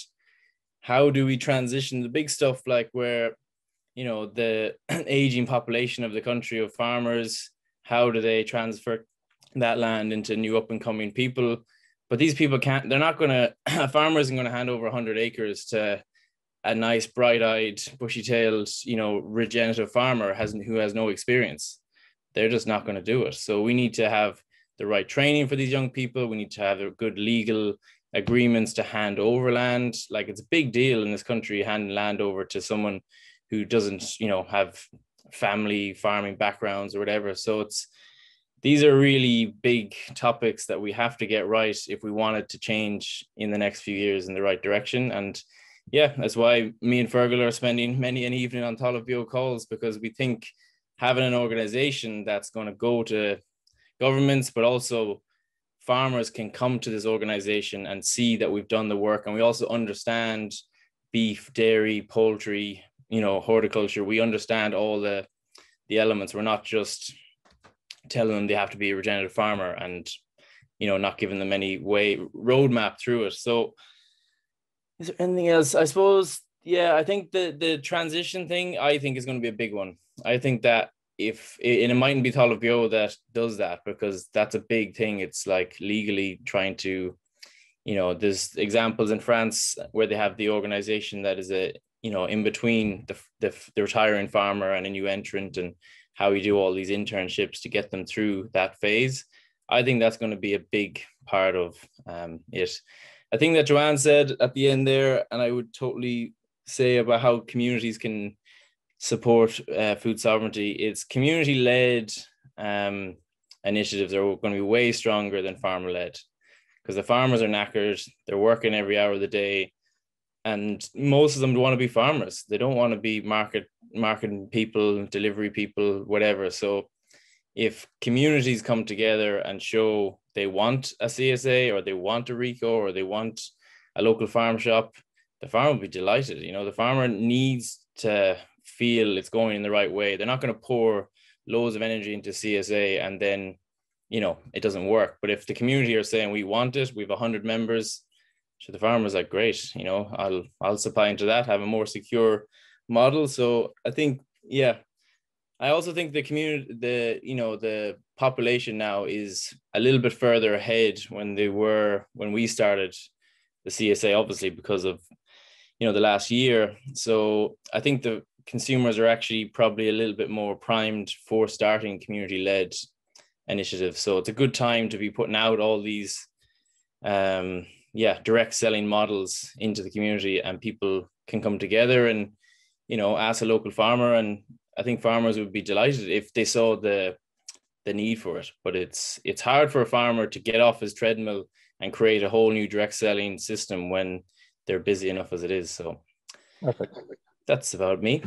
[SPEAKER 8] how do we transition the big stuff like where you know the aging population of the country of farmers how do they transfer that land into new up and coming people but these people can't they're not going to a farmer isn't going to hand over 100 acres to a nice bright-eyed bushy-tailed you know regenerative farmer has who has no experience they're just not going to do it so we need to have the right training for these young people. We need to have good legal agreements to hand over land. Like it's a big deal in this country handing land over to someone who doesn't, you know, have family farming backgrounds or whatever. So it's these are really big topics that we have to get right if we wanted to change in the next few years in the right direction. And yeah, that's why me and Fergal are spending many an evening on Talamh Beo calls because we think having an organization that's going to go to governments, but also farmers can come to this organization and see that we've done the work and we also understand beef dairy poultry you know horticulture we understand all the the elements. We're not just telling them they have to be a regenerative farmer and you know not giving them any way roadmap through it. So is there anything else? I suppose yeah i think the the transition thing i think is going to be a big one. I think that if and it mightn't be Talamh Beo that does that because that's a big thing. It's like legally trying to, you know, there's examples in France where they have the organization that is a, you know, in between the, the, the retiring farmer and a new entrant and how you do all these internships to get them through that phase. I think that's going to be a big part of um, it. I think that Joanne said at the end there, and I would totally say about how communities can support uh, food sovereignty, it's community led um, initiatives are going to be way stronger than farmer led because the farmers are knackered, they're working every hour of the day. And most of them want to be farmers. They don't want to be market marketing people, delivery people, whatever. So if communities come together and show they want a CSA or they want a REKO or they want a local farm shop, the farmer will be delighted. You know, the farmer needs to feel it's going in the right way. They're not going to pour loads of energy into CSA and then, you know, it doesn't work. But if the community are saying we want it, we have 100 members, so the farmer's like, great, you know, I'll I'll supply into that, have a more secure model. So I think, yeah, I also think the community, the you know, the population now is a little bit further ahead when they were when we started the CSA, obviously because of you know the last year. So I think the consumers are actually probably a little bit more primed for starting community-led initiatives. So it's a good time to be putting out all these um yeah direct selling models into the community and people can come together and you know ask a local farmer and I think farmers would be delighted if they saw the the need for it. But it's it's hard for a farmer to get off his treadmill and create a whole new direct selling system when they're busy enough as it is. So
[SPEAKER 1] perfect.
[SPEAKER 8] That's about me.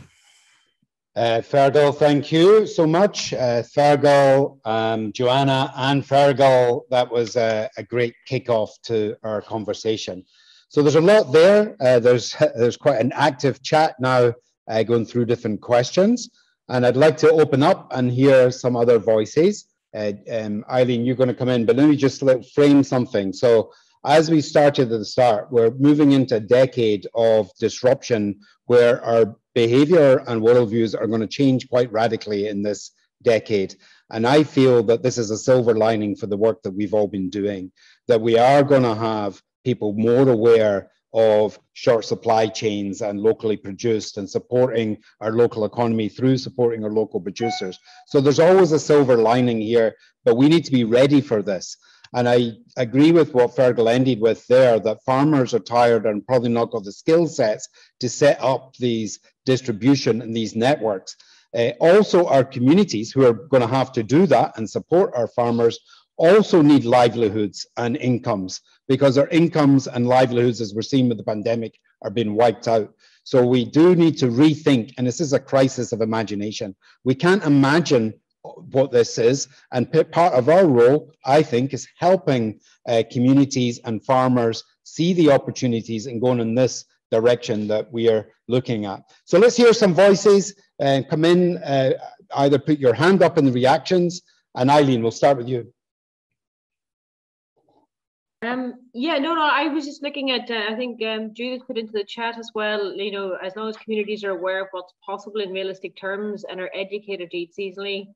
[SPEAKER 1] Uh, Fergal, thank you so much. Uh, Fergal, um, Joanna, and Fergal, that was a, a, great kickoff to our conversation. So there's a lot there. Uh, there's there's quite an active chat now uh, going through different questions. And I'd like to open up and hear some other voices. Uh, um, Eileen, you're going to come in, but let me just let, frame something. So as we started at the start, we're moving into a decade of disruption where our behavior and worldviews are going to change quite radically in this decade. And I feel that this is a silver lining for the work that we've all been doing, that we are going to have people more aware of short supply chains and locally produced and supporting our local economy through supporting our local producers. So there's always a silver lining here, but we need to be ready for this. And I agree with what Fergal ended with there that farmers are tired and probably not got the skill sets to set up these distribution and these networks. Uh, also, our communities who are going to have to do that and support our farmers also need livelihoods and incomes because our incomes and livelihoods, as we're seeing with the pandemic, are being wiped out. So we do need to rethink, and this is a crisis of imagination. We can't imagine what this is, and part of our role, I think, is helping uh, communities and farmers see the opportunities and going in this direction that we are looking at. So let's hear some voices and uh, come in, uh, either put your hand up in the reactions, and Eileen, we'll start with you.
[SPEAKER 6] Um, yeah, no, no, I was just looking at, uh, I think um, Judith put into the chat as well, you know, as long as communities are aware of what's possible in realistic terms and are educated to eat seasonally.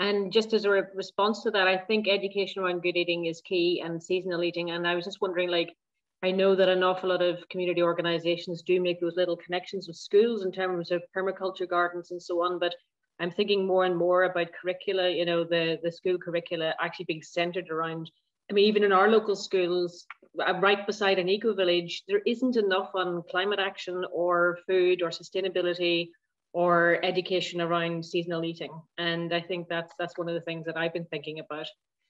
[SPEAKER 6] And just as a re response to that, I think education around good eating is key and seasonal eating. And I was just wondering, like, I know that an awful lot of community organizations do make those little connections with schools in terms of permaculture gardens and so on, but I'm thinking more and more about curricula, you know, the, the school curricula actually being centered around I mean, even in our local schools, uh, right beside an eco village, there isn't enough on climate action or food or sustainability or education around seasonal eating. And I think that's that's one of the things that I've been thinking about.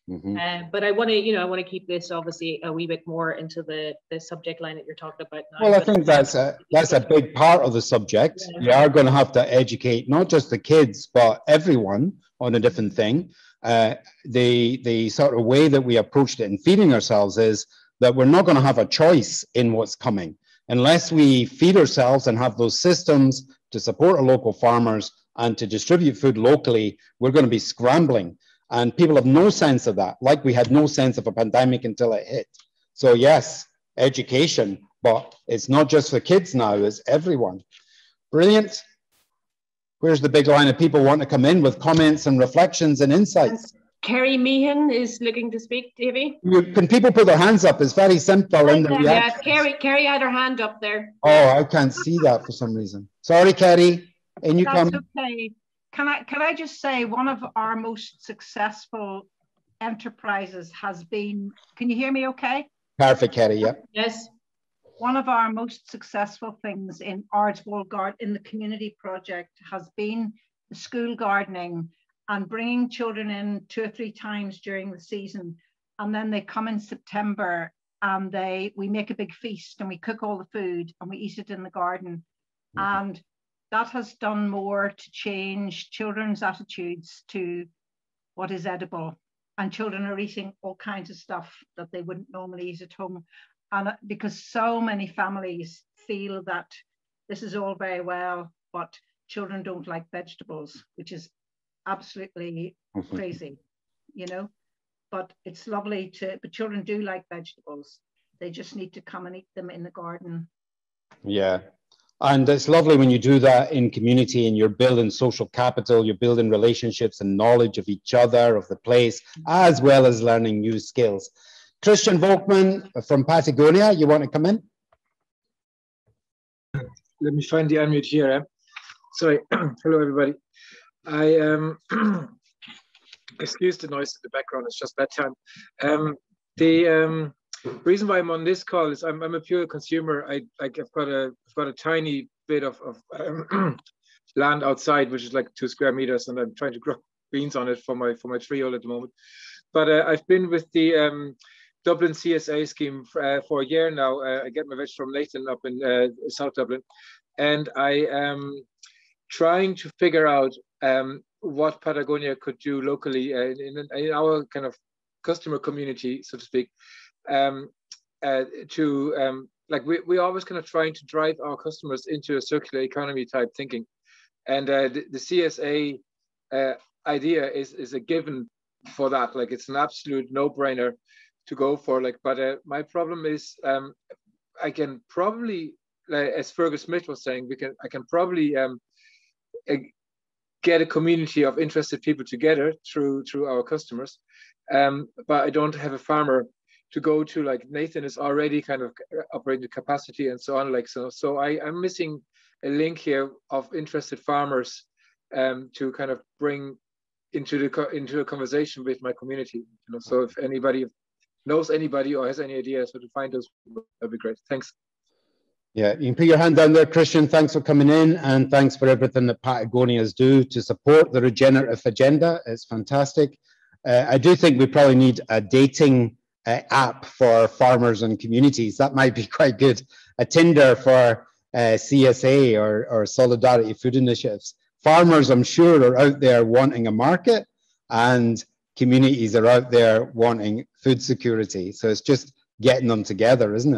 [SPEAKER 6] Mm-hmm. Uh, but I want to, you know, I want to keep this obviously a wee bit more into the the subject line that you're talking about.
[SPEAKER 1] Now. Well, I think that's a that's a big part of the subject. Yeah. You are going to have to educate not just the kids but everyone on a different thing uh, the the sort of way that we approached it in feeding ourselves is that we're not going to have a choice in what's coming unless we feed ourselves and have those systems to support our local farmers and to distribute food locally. We're going to be scrambling, and people have no sense of that. Like we had no sense of a pandemic until it hit. So yes, education, but it's not just for kids now; it's everyone. Brilliant. Where's the big line of people want to come in with comments and reflections and insights?
[SPEAKER 6] Kerry Meehan is looking to speak, Davy.
[SPEAKER 1] Can people put their hands up? It's very simple.
[SPEAKER 6] In the yeah, Kerry, Kerry had her hand up there.
[SPEAKER 1] Oh, I can't see that for some reason. Sorry, Kerry. And you
[SPEAKER 9] That's
[SPEAKER 1] come.
[SPEAKER 9] okay. Can I can I just say one of our most successful enterprises has been. Can you hear me? Okay.
[SPEAKER 1] Perfect, Kerry. Yeah.
[SPEAKER 6] Yes
[SPEAKER 9] one of our most successful things in Ardswold Garden in the community project has been the school gardening and bringing children in two or three times during the season. And then they come in September and they we make a big feast and we cook all the food and we eat it in the garden. Mm-hmm. And that has done more to change children's attitudes to what is edible. And children are eating all kinds of stuff that they wouldn't normally eat at home. And uh, because so many families feel that this is all very well, but children don't like vegetables, which is absolutely mm-hmm. crazy, you know. But it's lovely to, but children do like vegetables. They just need to come and eat them in the garden.
[SPEAKER 1] Yeah. And it's lovely when you do that in community and you're building social capital, you're building relationships and knowledge of each other, of the place, as well as learning new skills. Christian Volkman from Patagonia, you want to come in?
[SPEAKER 10] Let me find the unmute here. Eh? Sorry. Hello, everybody. I um, excuse the noise in the background. It's just bedtime. Um, the um, reason why I'm on this call is I'm, I'm a pure consumer. I I've got a I've got a tiny bit of, of um, land outside, which is like two square meters, and I'm trying to grow beans on it for my for my three-year-old at the moment. But uh, I've been with the um, Dublin CSA scheme for, uh, for a year now. Uh, I get my veg from Nathan up in uh, South Dublin, and I am trying to figure out um, what Patagonia could do locally uh, in, in, our kind of customer community, so to speak, um, uh, to um, like we, we're always kind of trying to drive our customers into a circular economy type thinking. And uh, the, the, CSA uh, idea is, is a given for that. Like it's an absolute no brainer to go for. Like, but uh, my problem is um, I can probably, like, as Fergus Smith was saying, we can I can probably um, get a community of interested people together through through our customers. Um, but I don't have a farmer to go to like Nathan is already kind of operating capacity and so on like so. So I, I'm missing a link here of interested farmers um, to kind of bring into the into a conversation with my community. You know, so if anybody knows anybody or has any ideas how to find those, that'd be great. Thanks.
[SPEAKER 1] Yeah, you can put your hand down there, Christian. Thanks for coming in and thanks for everything that Patagonia's do to support the regenerative agenda. It's fantastic. Uh, I do think we probably need a dating uh, app for farmers and communities. That might be quite good. A Tinder for uh, CSA or, or Solidarity Food Initiatives. Farmers, I'm sure, are out there wanting a market and communities are out there wanting food security. So it's just getting them together, isn't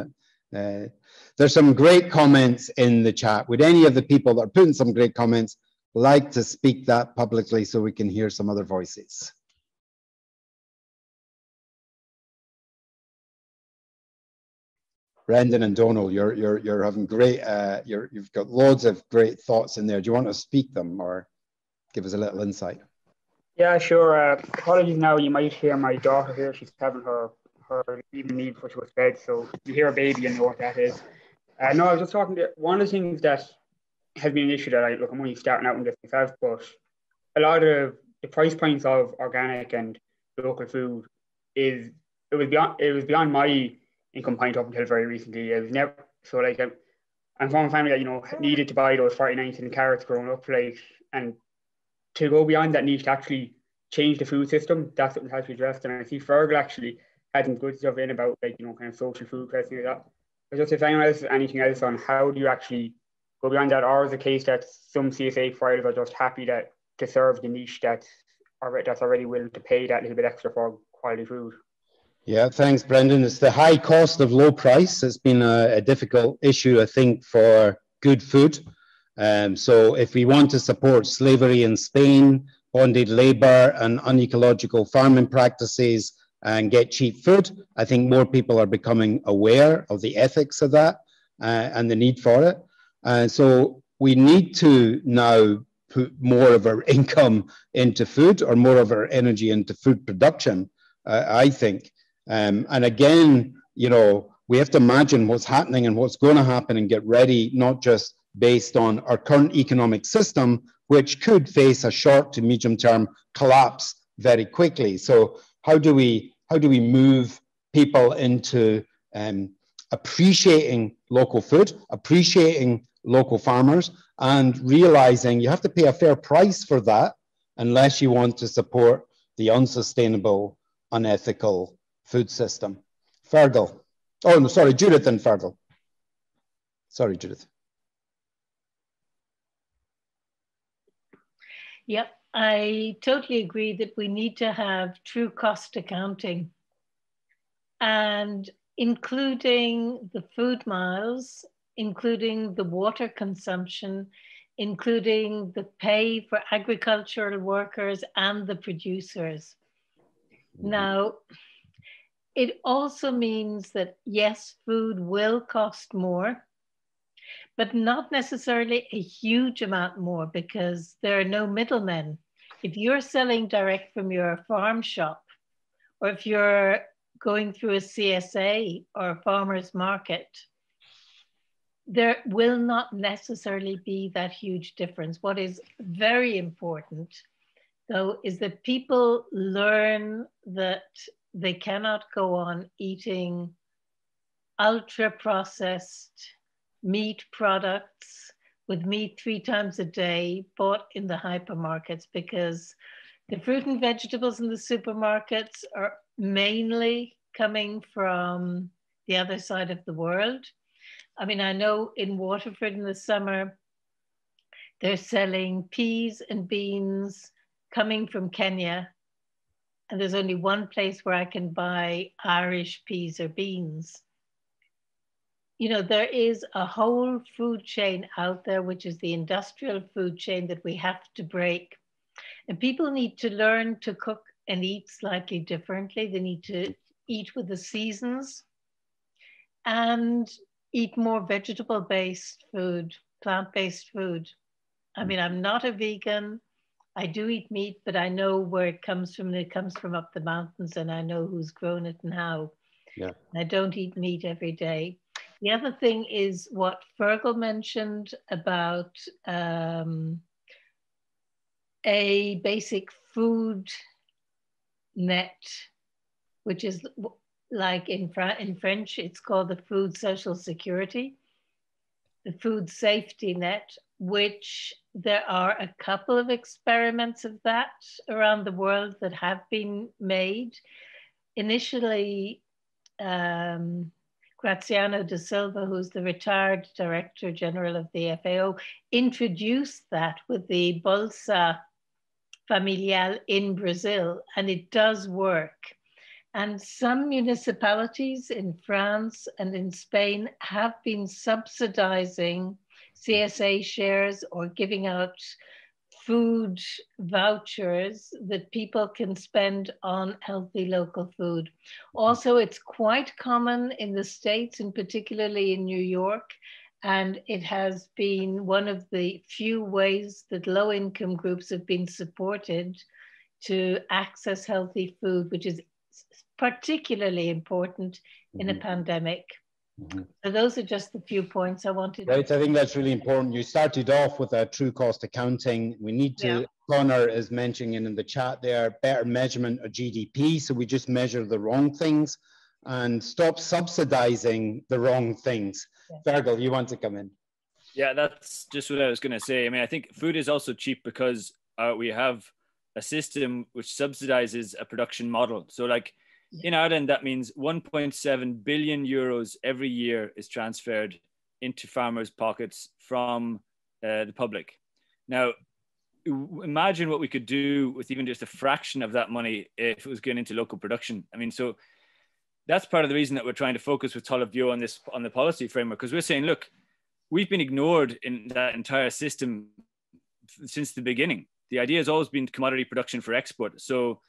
[SPEAKER 1] it? There's some great comments in the chat. Would any of the people that are putting some great comments like to speak that publicly so we can hear some other voices? Brendan and Donald, you're you're you're having great. Uh, you're you've got loads of great thoughts in there. Do you want to speak them or give us a little insight?
[SPEAKER 11] Yeah, sure. Uh, apologies now. You might hear my daughter here. She's having her her evening meal before she was bed, so you hear a baby and know what that is. Uh, no, I was just talking to one of the things that has been an issue that I look. I'm only starting out in this myself, but a lot of the price points of organic and local food is it was beyond it was beyond my income point up until very recently. It was never so like I'm, I'm from a family that you know needed to buy those 49 cent carrots growing up, like and to go beyond that need to actually change the food system. That's what has to be addressed. And I see Fergal actually had some good stuff in about like you know kind of social food questions like that. But just if anyone else anything else on how do you actually go beyond that, or is the case that some CSA providers are just happy that to serve the niche that's already that's already willing to pay that little bit extra for quality food?
[SPEAKER 1] Yeah, thanks, Brendan. It's the high cost of low price. It's been a, a difficult issue, I think, for good food. Um, so if we want to support slavery in Spain, bonded labor and unecological farming practices and get cheap food, I think more people are becoming aware of the ethics of that uh, and the need for it. And so we need to now put more of our income into food or more of our energy into food production, uh, I think. Um, and again, you know, we have to imagine what's happening and what's going to happen and get ready, not just based on our current economic system, which could face a short to medium term collapse very quickly. So how do we how do we move people into um, appreciating local food, appreciating local farmers, and realizing you have to pay a fair price for that unless you want to support the unsustainable, unethical food system. Fergal. Oh, no, sorry, Judith and Fergal. Sorry, Judith.
[SPEAKER 2] Yep, I totally agree that we need to have true cost accounting and including the food miles, including the water consumption, including the pay for agricultural workers and the producers. Mm-hmm. Now, it also means that yes, food will cost more, but not necessarily a huge amount more because there are no middlemen. If you're selling direct from your farm shop, or if you're going through a CSA or a farmer's market, there will not necessarily be that huge difference. What is very important, though, is that people learn that they cannot go on eating ultra processed meat products with meat three times a day bought in the hypermarkets because the fruit and vegetables in the supermarkets are mainly coming from the other side of the world I mean, I know in Waterford in the summer, they're selling peas and beans coming from Kenya. And there's only one place where I can buy Irish peas or beans. You know, there is a whole food chain out there, which is the industrial food chain that we have to break. And people need to learn to cook and eat slightly differently. They need to eat with the seasons. And eat more vegetable based food, plant based food. I mean, I'm not a vegan. I do eat meat, but I know where it comes from. It comes from up the mountains, and I know who's grown it and how.
[SPEAKER 1] Yeah.
[SPEAKER 2] I don't eat meat every day. The other thing is what Fergal mentioned about um, a basic food net, which is like in, in French, it's called the food social security, the food safety net, which there are a couple of experiments of that around the world that have been made. Initially, um, Graziano da Silva, who's the retired Director General of the FAO, introduced that with the Bolsa Família in Brazil, and it does work. And some municipalities in France and in Spain have been subsidizing CSA shares or giving out food vouchers that people can spend on healthy local food. Also, it's quite common in the States and particularly in New York. And it has been one of the few ways that low income groups have been supported to access healthy food, which is particularly important mm-hmm. in a mm-hmm. pandemic. Mm-hmm. So those are just the few points I wanted.
[SPEAKER 1] Right, to- I think that's really important. You started off with a true cost accounting. We need to. Yeah. Connor is mentioning in the chat there better measurement of GDP. So we just measure the wrong things and stop subsidizing the wrong things. Yeah. Fergal, you want to come in?
[SPEAKER 5] Yeah, that's just what I was going to say. I mean, I think food is also cheap because uh, we have a system which subsidizes a production model. So, like in Ireland, that means 1.7 billion euros every year is transferred into farmers' pockets from uh, the public. Now, imagine what we could do with even just a fraction of that money if it was going into local production. I mean, so that's part of the reason that we're trying to focus with Beo on this on the policy framework because we're saying, look, we've been ignored in that entire system since the beginning. The idea has always been commodity production for export. So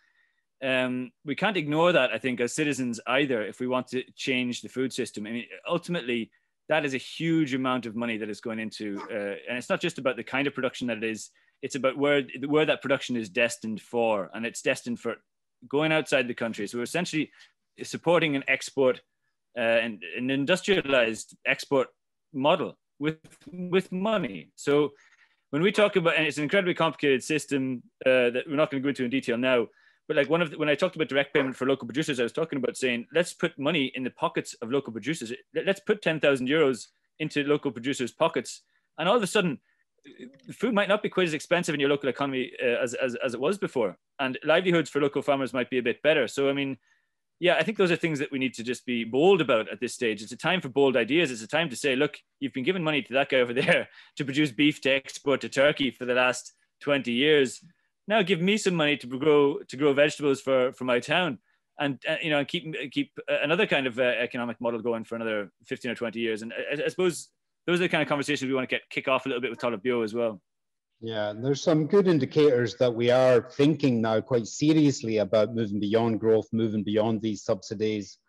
[SPEAKER 5] um, we can't ignore that, I think, as citizens either, if we want to change the food system. I mean, ultimately, that is a huge amount of money that is going into, uh, and it's not just about the kind of production that it is, it's about where, where that production is destined for, and it's destined for going outside the country. So we're essentially supporting an export, uh, and an industrialized export model with, with money. So when we talk about, and it's an incredibly complicated system uh, that we're not going to go into in detail now, but like one of the, when I talked about direct payment for local producers, I was talking about saying let's put money in the pockets of local producers. Let's put ten thousand euros into local producers' pockets, and all of a sudden, food might not be quite as expensive in your local economy uh, as, as as it was before, and livelihoods for local farmers might be a bit better. So I mean, yeah, I think those are things that we need to just be bold about at this stage. It's a time for bold ideas. It's a time to say, look, you've been giving money to that guy over there to produce beef to export to Turkey for the last 20 years. Now give me some money to grow to grow vegetables for for my town, and uh, you know and keep keep another kind of uh, economic model going for another 15 or 20 years. And I, I, suppose those are the kind of conversations we want to get kick off a little bit with Talamh Beo as well.
[SPEAKER 1] Yeah, there's some good indicators that we are thinking now quite seriously about moving beyond growth, moving beyond these subsidies.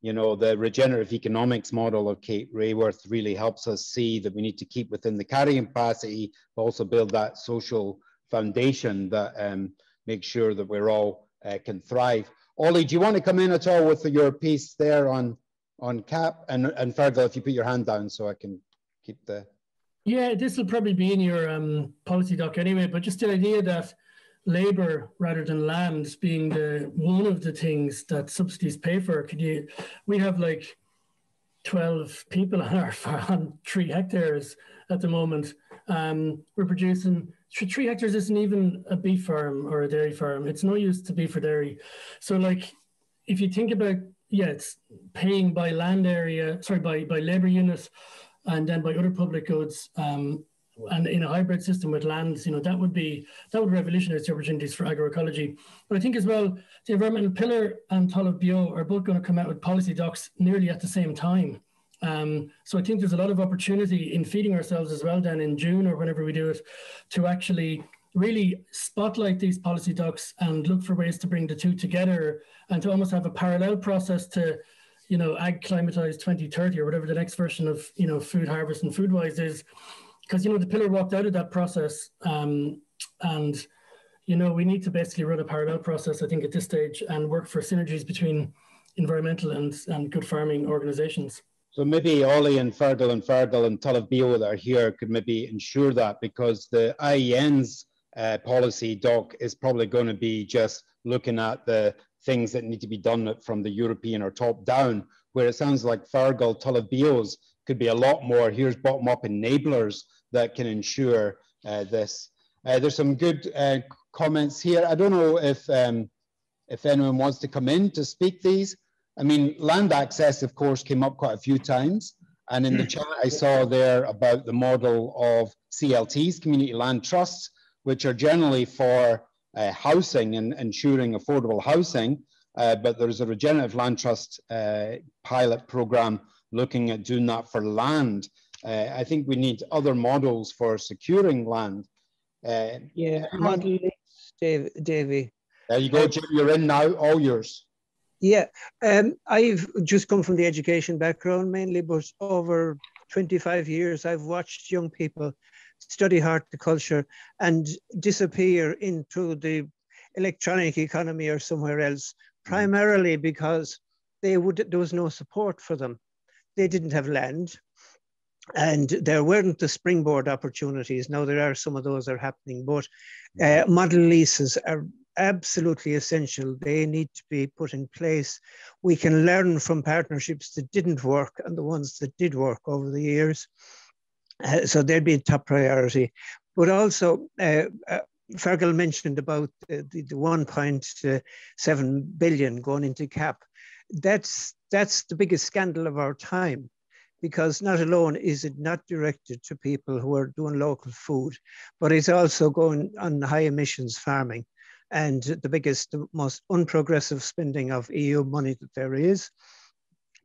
[SPEAKER 1] You know, the regenerative economics model of Kate Raworth really helps us see that we need to keep within the carrying capacity, but also build that social foundation that um, makes sure that we're all uh, can thrive. Ollie, do you want to come in at all with your piece there on on CAP? And, and Fergal, if you put your hand down so I can keep the
[SPEAKER 3] yeah, this will probably be in your um, policy doc anyway, but just the idea that labor rather than land being the one of the things that subsidies pay for. Could you? We have like twelve people on our on three hectares at the moment. Um, we're producing three hectares isn't even a beef farm or a dairy farm. It's no use to beef or dairy. So like, if you think about yeah, it's paying by land area, sorry, by by labor unit and then by other public goods um, and in a hybrid system with lands, you know, that would be, that would revolutionize the opportunities for agroecology. But I think as well, the environmental pillar and Talamh Beo are both going to come out with policy docs nearly at the same time. Um, so I think there's a lot of opportunity in feeding ourselves as well then in June or whenever we do it to actually really spotlight these policy docs and look for ways to bring the two together and to almost have a parallel process to you know, ag climatized 2030 or whatever the next version of, you know, food harvest and foodwise is. Because, you know, the pillar walked out of that process. Um, and, you know, we need to basically run a parallel process, I think, at this stage and work for synergies between environmental and, and good farming organizations.
[SPEAKER 1] So maybe Ollie and Fergal and Fergal and Beo that are here could maybe ensure that because the IEN's uh, policy doc is probably going to be just looking at the things that need to be done from the European or top down, where it sounds like Fergal Talamh Beo's could be a lot more. Here's bottom up enablers that can ensure uh, this. Uh, there's some good uh, comments here. I don't know if um, if anyone wants to come in to speak these. I mean, land access, of course, came up quite a few times. And in the chat, I saw there about the model of CLTs, community land trusts, which are generally for uh, housing and ensuring affordable housing. Uh, but there's a regenerative land trust uh, pilot program looking at doing that for land. Uh, I think we need other models for securing land.
[SPEAKER 12] Uh, yeah, model Davy.
[SPEAKER 1] There you go, Jim. You're in now. All yours.
[SPEAKER 12] Yeah, um, I've just come from the education background mainly, but over 25 years, I've watched young people study horticulture and culture and disappear into the electronic economy or somewhere else, mm. primarily because they would there was no support for them. They didn't have land, and there weren't the springboard opportunities. Now there are some of those are happening, but uh, mm-hmm. model leases are absolutely essential. They need to be put in place. We can learn from partnerships that didn't work and the ones that did work over the years. Uh, so they'd be a top priority. But also, uh, uh, Fergal mentioned about the, the 1.7 billion going into CAP. That's, that's the biggest scandal of our time because not alone is it not directed to people who are doing local food, but it's also going on high emissions farming and the biggest, the most unprogressive spending of EU money that there is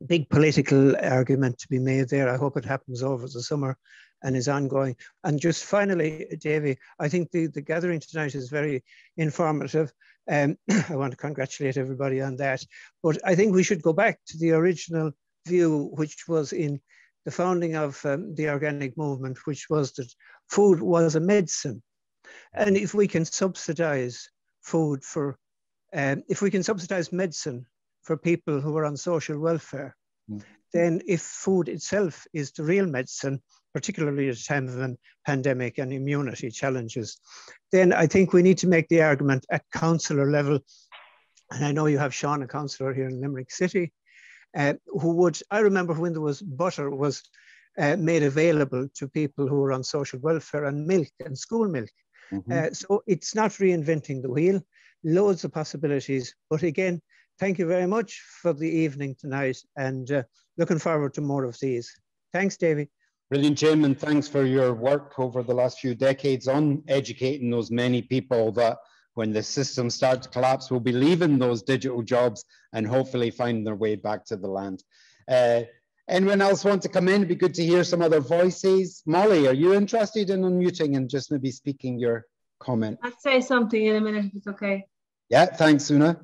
[SPEAKER 12] big political argument to be made there. I hope it happens over the summer and is ongoing. And just finally, Davy, I think the, the gathering tonight is very informative. Um, I want to congratulate everybody on that. But I think we should go back to the original view, which was in the founding of um, the organic movement, which was that food was a medicine. And if we can subsidize food for, um, if we can subsidize medicine for people who are on social welfare, mm. then if food itself is the real medicine, particularly at a time of a pandemic and immunity challenges, then I think we need to make the argument at councillor level. And I know you have Sean, a councillor here in Limerick City, uh, who would, I remember when there was butter was uh, made available to people who were on social welfare and milk and school milk. Mm -hmm. uh, so it's not reinventing the wheel, loads of possibilities. But again, thank you very much for the evening tonight and uh, looking forward to more of these. Thanks, Davy.
[SPEAKER 1] Brilliant, Jim, and thanks for your work over the last few decades on educating those many people that when the system starts to collapse will be leaving those digital jobs and hopefully find their way back to the land. Uh, anyone else want to come in? It'd be good to hear some other voices. Molly, are you interested in unmuting and just maybe speaking your comment?
[SPEAKER 13] I'll say something in a minute if it's okay.
[SPEAKER 1] Yeah, thanks, Una.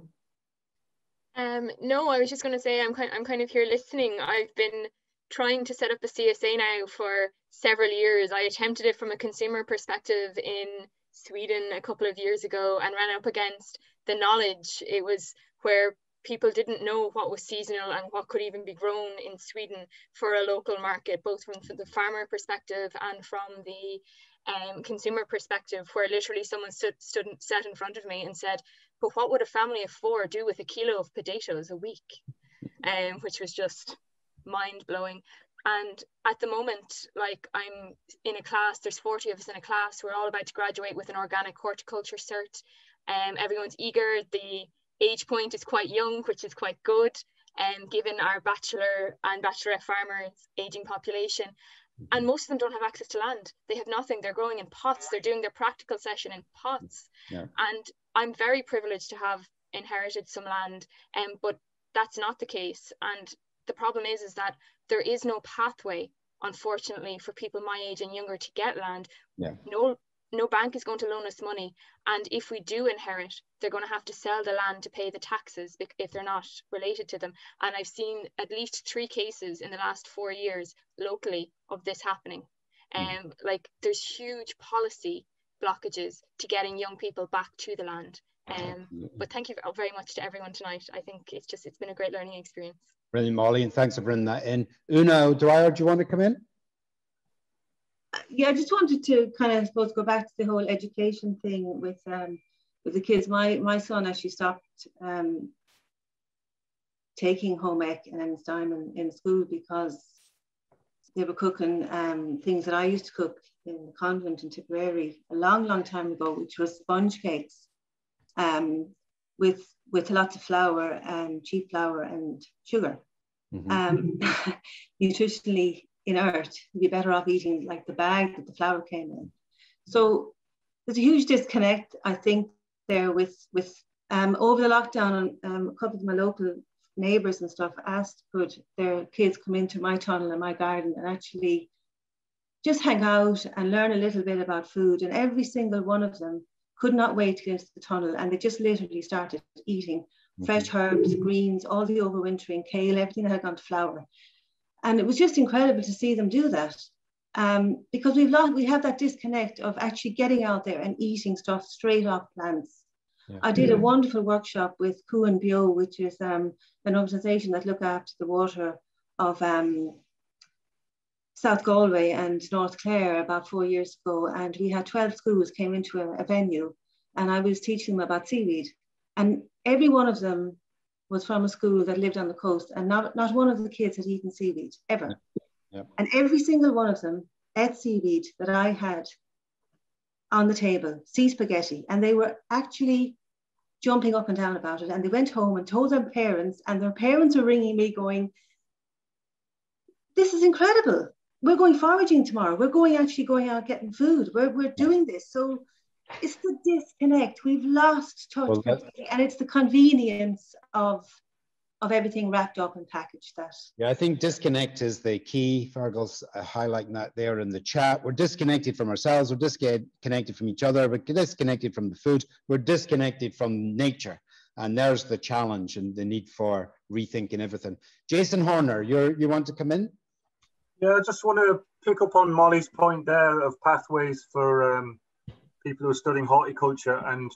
[SPEAKER 13] Um, no, I was just going to say I'm kind, I'm kind of here listening. I've been trying to set up a CSA now for several years. I attempted it from a consumer perspective in Sweden a couple of years ago and ran up against the knowledge. It was where people didn't know what was seasonal and what could even be grown in Sweden for a local market, both from the farmer perspective and from the um, consumer perspective, where literally someone stood, stood sat in front of me and said, "But what would a family of four do with a kilo of potatoes a week?" Um, which was just mind blowing. And at the moment, like I'm in a class, there's 40 of us in a class. We're all about to graduate with an organic horticulture cert. Um, everyone's eager. The age point is quite young, which is quite good. And um, given our bachelor and bachelorette farmers aging population, and most of them don't have access to land. They have nothing. They're growing in pots. They're doing their practical session in pots. Yeah. And I'm very privileged to have inherited some land, um, but that's not the case. And the problem is is that there is no pathway unfortunately for people my age and younger to get land
[SPEAKER 1] yeah.
[SPEAKER 13] no no bank is going to loan us money. And if we do inherit they're going to have to sell the land to pay the taxes if they're not related to them. And i've seen at least three cases in the last four years locally of this happening. And mm. um, like there's huge policy blockages to getting young people back to the land. Um, but thank you very much to everyone tonight. I think it's just it's been a great learning experience.
[SPEAKER 1] Brilliant, Molly, and thanks for bringing that in. Una Dwyer, do you want to come in?
[SPEAKER 13] Yeah, I just wanted to kind of, I suppose, go back to the whole education thing with um, with the kids. My my son actually stopped um, taking home ec and Diamond in school because they were cooking um, things that I used to cook in the convent in Tipperary a long, long time ago, which was sponge cakes um, with with lots of flour and cheap flour and sugar. Mm-hmm. Um, nutritionally inert, you'd be better off eating like the bag that the flour came in. So there's a huge disconnect, I think, there with with um, over the lockdown. Um, a couple of my local neighbours and stuff asked could their kids come into my tunnel and my garden and actually just hang out and learn a little bit about food. And every single one of them could not wait to get into the tunnel and they just literally started eating mm-hmm. fresh herbs, greens, all the overwintering, kale, everything that had gone to flower. And it was just incredible to see them do that. Um, because we've lost, we have that disconnect of actually getting out there and eating stuff straight off plants. Yeah. I did a wonderful workshop with Cuan Beo, which is um, an organization that look after the water of um, South Galway and North Clare about four years ago, and we had 12 schools came into a, a venue, and I was teaching them about seaweed. And every one of them was from a school that lived on the coast, and not, not one of the kids had eaten seaweed ever.
[SPEAKER 1] Yep.
[SPEAKER 13] And every single one of them ate seaweed that I had on the table, sea spaghetti, and they were actually jumping up and down about it. And they went home and told their parents, and their parents were ringing me going, This is incredible we're going foraging tomorrow. We're going actually going out getting food. We're, we're doing this. So it's the disconnect. We've lost touch, well, and it's the convenience of of everything wrapped up and packaged. That
[SPEAKER 1] yeah, I think disconnect is the key. Fergal's uh, highlighting that there in the chat. We're disconnected from ourselves. We're disconnected from each other. We're disconnected from the food. We're disconnected from nature. And there's the challenge and the need for rethinking everything. Jason Horner, you you want to come in?
[SPEAKER 14] Yeah, I just want to pick up on Molly's point there of pathways for um, people who are studying horticulture. And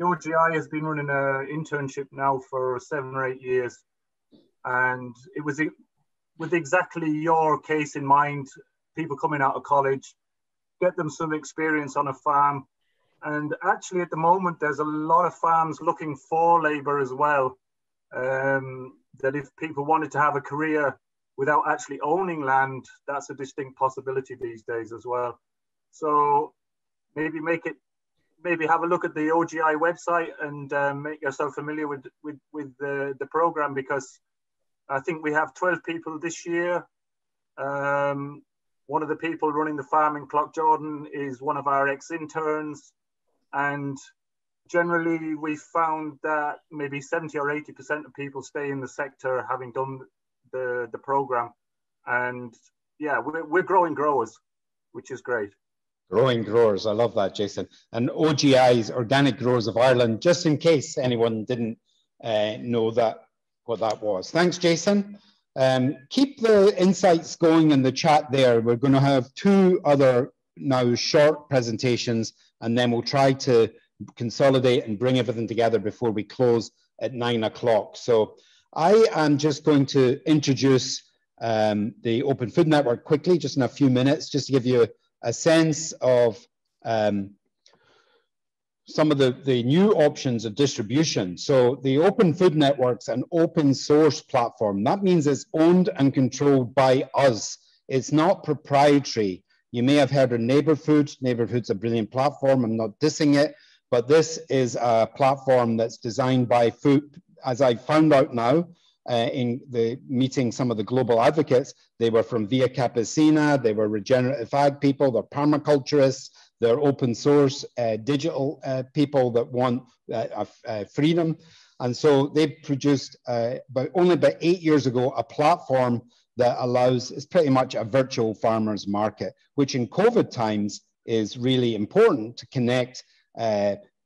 [SPEAKER 14] OGI has been running an internship now for seven or eight years. And it was with exactly your case in mind, people coming out of college, get them some experience on a farm. And actually, at the moment, there's a lot of farms looking for labour as well. Um, that if people wanted to have a career without actually owning land, that's a distinct possibility these days as well. So maybe make it maybe have a look at the OGI website and um, make yourself familiar with with with the the program because I think we have 12 people this year. Um, one of the people running the farm in Jordan, is one of our ex-interns, and generally we found that maybe 70 or 80 percent of people stay in the sector having done the the program, and yeah, we're, we're growing growers, which is great.
[SPEAKER 1] Growing growers, I love that, Jason. And OGI's Organic Growers of Ireland, just in case anyone didn't uh, know that what that was. Thanks, Jason. Um, keep the insights going in the chat there. We're going to have two other now short presentations, and then we'll try to consolidate and bring everything together before we close at nine o'clock. So I am just going to introduce um, the Open Food Network quickly, just in a few minutes, just to give you a sense of um, some of the, the new options of distribution. So the Open Food Network's an open source platform. That means it's owned and controlled by us. It's not proprietary. You may have heard of Neighborfood. NeighbourFood's a brilliant platform. I'm not dissing it, but this is a platform that's designed by food, as I found out now, uh, in the meeting some of the global advocates. They were from Via Campesina, they were regenerative ag people, they're permaculturists, they're open source uh, digital uh, people that want uh, uh, freedom. And so they produced, uh, but only about eight years ago, a platform that allows, it's pretty much a virtual farmers market, which in COVID times is really important to connect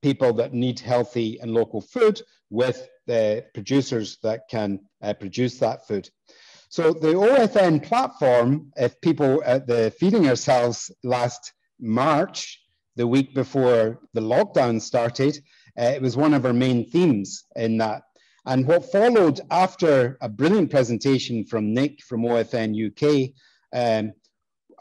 [SPEAKER 1] people that need healthy and local food with the producers that can uh, produce that food. So the OFN platform, if people at the Feeding Ourselves last March, the week before the lockdown started, uh, it was one of our main themes in that. And what followed after a brilliant presentation from Nick from OFN UK um,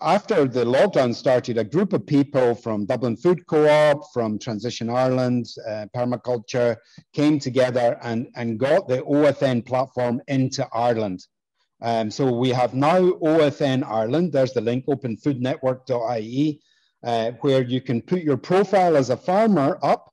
[SPEAKER 1] after the lockdown started, a group of people from Dublin Food Co-op, from Transition Ireland, uh, permaculture, came together and, and got the OFN platform into Ireland. Um, so we have now OFN Ireland. There's the link, openfoodnetwork.ie, uh, where you can put your profile as a farmer up.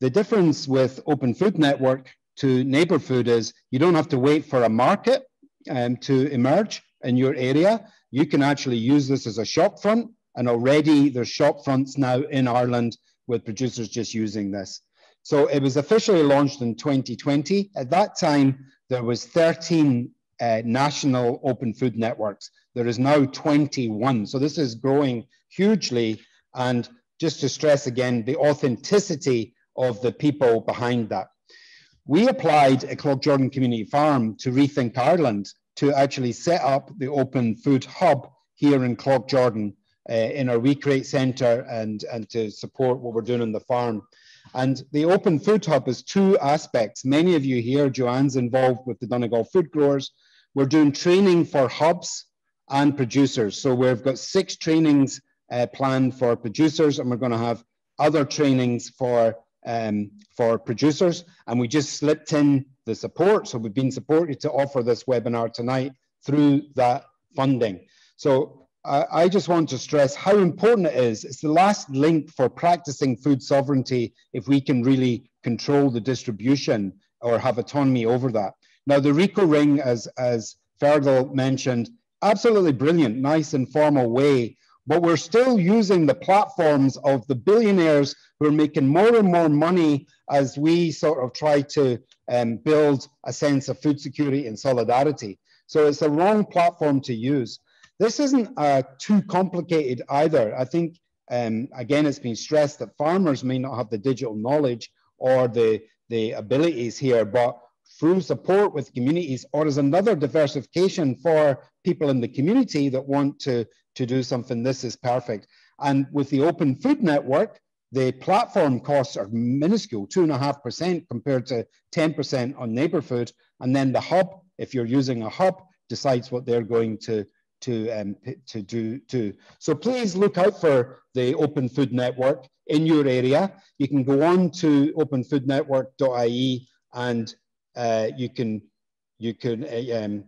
[SPEAKER 1] The difference with Open Food Network to Neighbour Food is you don't have to wait for a market um, to emerge in your area you can actually use this as a shop front. And already there's shop fronts now in Ireland with producers just using this. So it was officially launched in 2020. At that time, there was 13 uh, national open food networks. There is now 21. So this is growing hugely. And just to stress again, the authenticity of the people behind that. We applied at Cloughjordan Community Farm to Rethink Ireland to actually set up the open food hub here in Cloughjordan uh, in our Recreate Centre and, and to support what we're doing on the farm. And the Open Food Hub has two aspects. Many of you here, Joanne's involved with the Donegal Food Growers. We're doing training for hubs and producers. So we've got six trainings uh, planned for producers and we're going to have other trainings for um, for producers. And we just slipped in the support. So we've been supported to offer this webinar tonight through that funding. So uh, I just want to stress how important it is. It's the last link for practicing food sovereignty if we can really control the distribution or have autonomy over that. Now, the REKO ring, as, as Fergal mentioned, absolutely brilliant, nice informal way but we're still using the platforms of the billionaires who are making more and more money as we sort of try to um, build a sense of food security and solidarity. So it's the wrong platform to use. This isn't uh, too complicated either. I think, um, again, it's been stressed that farmers may not have the digital knowledge or the, the abilities here, but through support with communities or as another diversification for people in the community that want to, to do something, this is perfect. And with the Open Food Network, the platform costs are minuscule, two and a half percent compared to 10% on NeighbourFood. And then the hub, if you're using a hub, decides what they're going to, to, um, to do too. So please look out for the Open Food Network in your area. You can go on to openfoodnetwork.ie and uh, you can you can uh, um,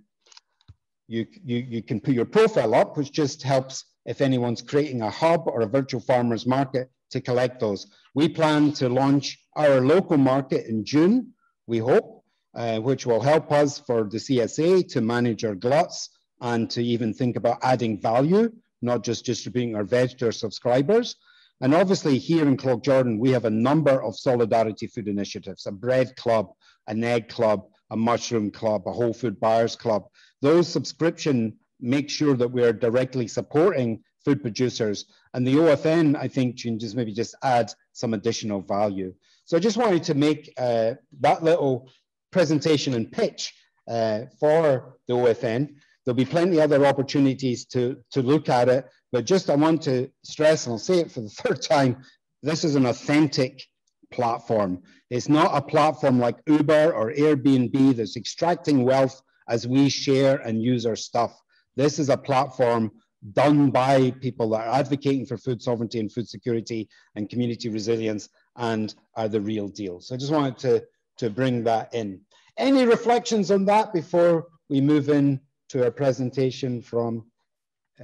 [SPEAKER 1] you, you, you can put your profile up, which just helps if anyone's creating a hub or a virtual farmers market to collect those. We plan to launch our local market in June, we hope, uh, which will help us for the CSA to manage our gluts and to even think about adding value, not just distributing our veg to our subscribers. And obviously here in Cloughjordan, we have a number of solidarity food initiatives, a bread club, an egg club, a mushroom club, a whole food buyers club. Those subscription make sure that we're directly supporting food producers. And the OFN, I think, can just maybe just add some additional value. So I just wanted to make uh, that little presentation and pitch uh, for the OFN. There'll be plenty other opportunities to, to look at it, but just I want to stress, and I'll say it for the third time, this is an authentic platform. It's not a platform like Uber or Airbnb that's extracting wealth as we share and use our stuff. This is a platform done by people that are advocating for food sovereignty and food security and community resilience and are the real deal. So I just wanted to, to bring that in. Any reflections on that before we move in to our presentation from,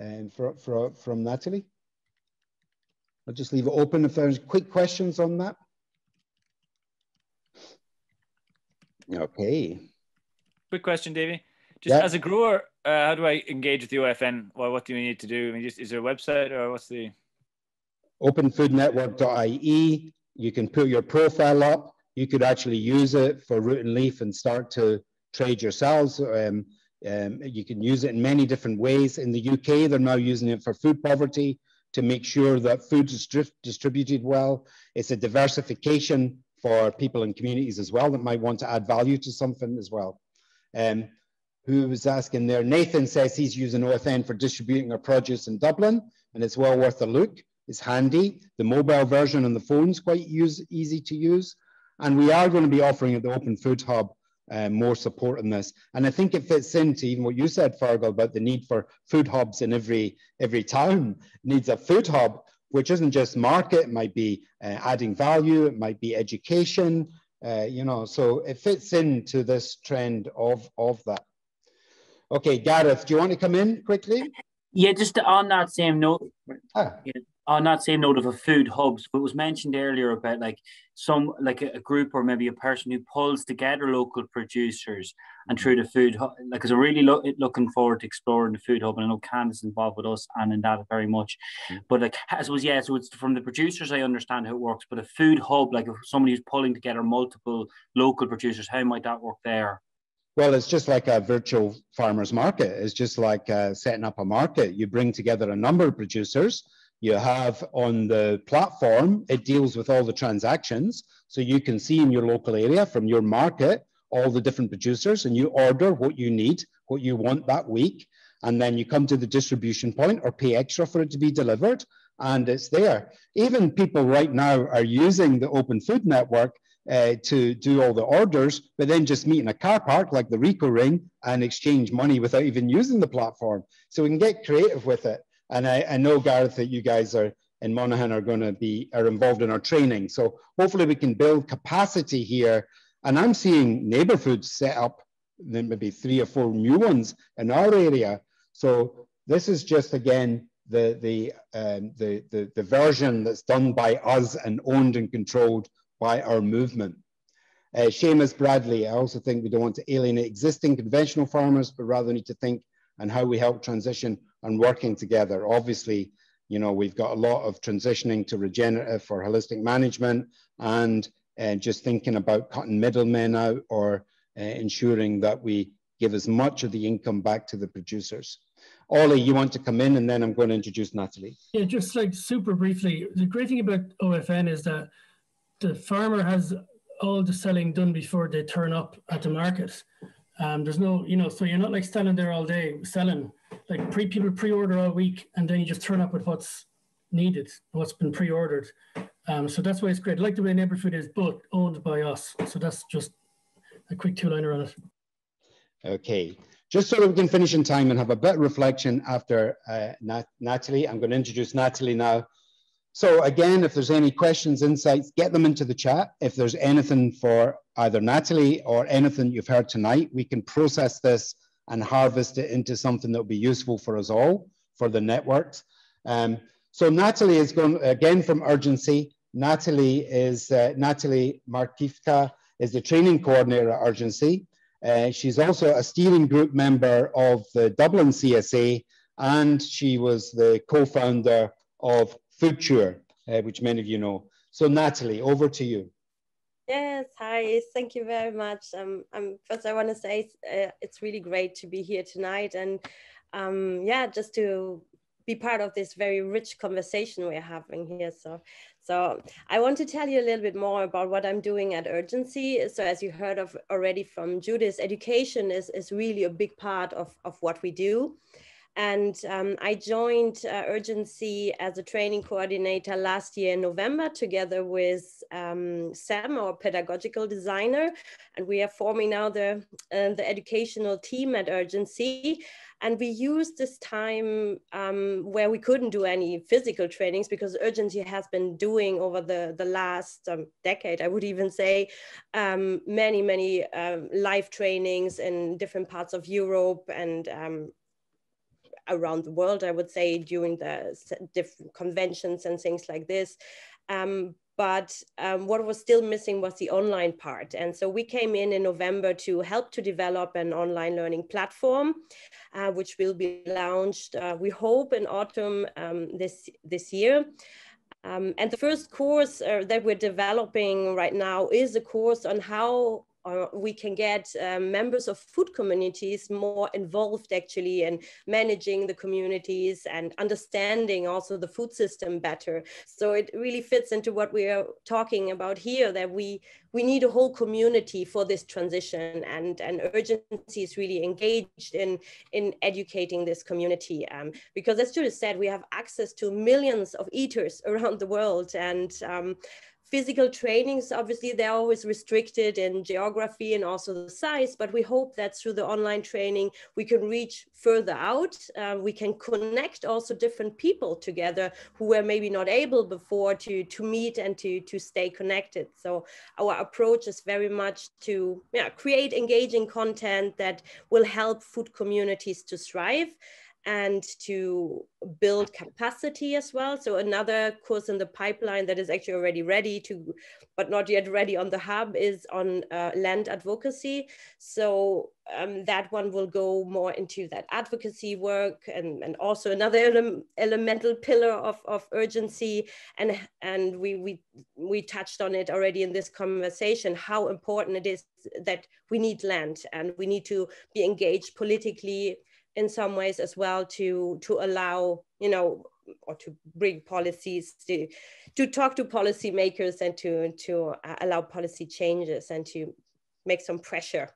[SPEAKER 1] um, for, for, from Natalie? I'll just leave it open if there's quick questions on that. Okay.
[SPEAKER 5] Quick question, Davey. Just yeah. as a grower, uh, how do I engage with the OFN? Well, what do we need to do? I mean, just is there a website or what's the
[SPEAKER 1] openfoodnetwork.ie? You can put your profile up. You could actually use it for root and leaf and start to trade yourselves. Um, um, you can use it in many different ways. In the UK, they're now using it for food poverty to make sure that food is distributed well. It's a diversification for people in communities as well that might want to add value to something as well. Um, who was asking there, Nathan says he's using OFN for distributing our produce in Dublin, and it's well worth a look. It's handy. The mobile version on the phone is quite use, easy to use. And we are going to be offering at the Open Food Hub uh, more support in this. And I think it fits into even what you said, Fergal, about the need for food hubs in every, every town needs a food hub, which isn't just market, it might be uh, adding value, it might be education, uh, you know, so it fits into this trend of, of that. Okay, Gareth, do you want to come in quickly?
[SPEAKER 15] Yeah, just on that same note, ah. on that same note of a food hubs, it was mentioned earlier about like some like a, a, group or maybe a person who pulls together local producers and through the food hub. Like, cause I'm really lo- looking forward to exploring the food hub, and I know Candace involved with us and in that very much. Mm-hmm. But like, I suppose yeah, so it's from the producers I understand how it works, but a food hub, like if somebody who's pulling together multiple local producers, how might that work there?
[SPEAKER 1] Well, it's just like a virtual farmers market. It's just like uh, setting up a market. You bring together a number of producers. You have on the platform, it deals with all the transactions. So you can see in your local area from your market all the different producers and you order what you need, what you want that week. And then you come to the distribution point or pay extra for it to be delivered and it's there. Even people right now are using the Open Food Network uh, to do all the orders, but then just meet in a car park like the REKO Ring and exchange money without even using the platform. So we can get creative with it. And I, I know, Gareth, that you guys are in Monaghan are going to be are involved in our training. So hopefully we can build capacity here. And I'm seeing NeighbourFoods set up, then maybe three or four new ones in our area. So this is just again the the um, the, the the version that's done by us and owned and controlled by our movement. Uh, Seamus Bradley, I also think we don't want to alienate existing conventional farmers, but rather need to think on how we help transition and working together. Obviously, you know, we've got a lot of transitioning to regenerative or holistic management and uh, just thinking about cutting middlemen out or uh, ensuring that we give as much of the income back to the producers. Ollie, you want to come in and then I'm going to introduce Natalie.
[SPEAKER 3] Yeah, just like super briefly, the great thing about OFN is that the farmer has all the selling done before they turn up at the market. Um, there's no, you know, so you're not like standing there all day selling. Like pre people pre-order all week, and then you just turn up with what's needed, what's been pre-ordered. Um, so that's why it's great. I like the way neighbor food is, but owned by us. So that's just a quick two-liner on it.
[SPEAKER 1] Okay, just so that we can finish in time and have a bit of reflection after uh, Nat Natalie. I'm going to introduce Natalie now. So again, if there's any questions, insights, get them into the chat. If there's anything for either Natalie or anything you've heard tonight, we can process this and harvest it into something that will be useful for us all, for the networks. Um, So Natalie is going again from Urgenci. Natalie is uh, Natalie Markivka is the training coordinator at Urgenci. Uh, she's also a steering group member of the Dublin CSA, and she was the co-founder of Foodture, uh, which many of you know. So Natalie, over to you.
[SPEAKER 4] Yes, hi, thank you very much. Um, um, first I want to say uh, it's really great to be here tonight and um, yeah, just to be part of this very rich conversation we're having here. So, so I want to tell you a little bit more about what I'm doing at Urgenci. So as you heard of already from Judith, education is, is really a big part of, of what we do. And um, I joined uh, Urgenci as a training coordinator last year in November, together with um, Sam, our pedagogical designer. And we are forming now the, uh, the educational team at Urgenci. And we used this time um, where we couldn't do any physical trainings because Urgenci has been doing over the, the last um, decade, I would even say, um, many, many um, live trainings in different parts of Europe and um, around the world, I would say, during the different conventions and things like this. Um, but um, what was still missing was the online part. And so we came in in November to help to develop an online learning platform, uh, which will be launched, uh, we hope, in autumn um, this, this year. Um, and the first course uh, that we're developing right now is a course on how or we can get um, members of food communities more involved actually in managing the communities and understanding also the food system better. So it really fits into what we are talking about here that we we need a whole community for this transition and, and Urgenci is really engaged in, in educating this community. Um, because as Judith said, we have access to millions of eaters around the world and um, physical trainings, obviously they're always restricted in geography and also the size, but we hope that through the online training, we can reach further out. Uh, we can connect also different people together who were maybe not able before to, to meet and to, to stay connected. So our approach is very much to yeah, create engaging content that will help food communities to thrive and to build capacity as well. So another course in the pipeline that is actually already ready to, but not yet ready on the hub is on uh, land advocacy. So um, that one will go more into that advocacy work and, and also another ele elemental pillar of, of Urgenci. And, and we, we, we touched on it already in this conversation, how important it is that we need land and we need to be engaged politically in some ways as well to to allow you know or to bring policies to to talk to policymakers and to to uh, allow policy changes and to make some pressure.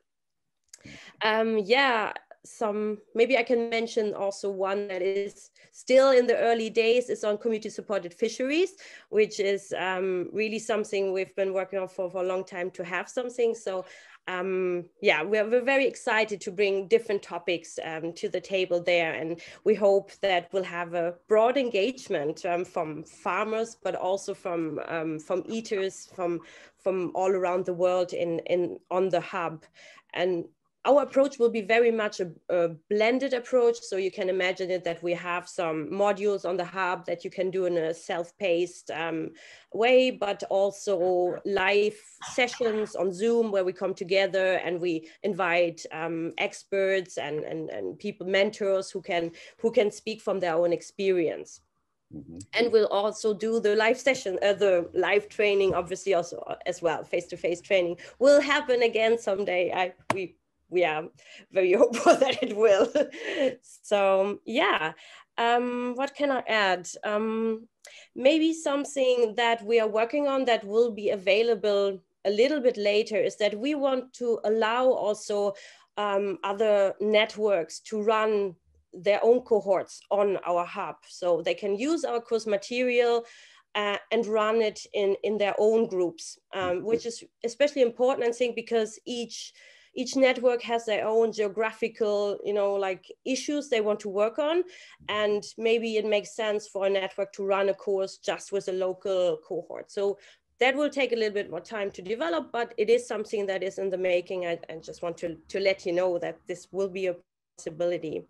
[SPEAKER 4] Um yeah some maybe i can mention also one that is still in the early days is on community supported fisheries which is um, really something we've been working on for, for a long time to have something. So um, yeah, we're, we're very excited to bring different topics um, to the table there. And we hope that we'll have a broad engagement um, from farmers, but also from, um, from eaters from, from all around the world in, in, on the hub. And our approach will be very much a, a, blended approach. So you can imagine it that we have some modules on the hub that you can do in a self-paced um, way, but also live sessions on Zoom where we come together and we invite um, experts and, and, and people, mentors who can, who can speak from their own experience. Mm-hmm. And we'll also do the live session, uh, the live training, obviously also uh, as well, face-to-face training will happen again someday. I we we are very hopeful that it will. so yeah, um, what can I add? Um, maybe something that we are working on that will be available a little bit later is that we want to allow also um, other networks to run their own cohorts on our hub. So they can use our course material uh, and run it in, in their own groups, um, which is especially important, I think, because each each network has their own geographical, you know, like issues they want to work on. And maybe it makes sense for a network to run a course just with a local cohort. So that will take a little bit more time to develop, but it is something that is in the making. I, I just want to, to let you know that this will be a responsibility.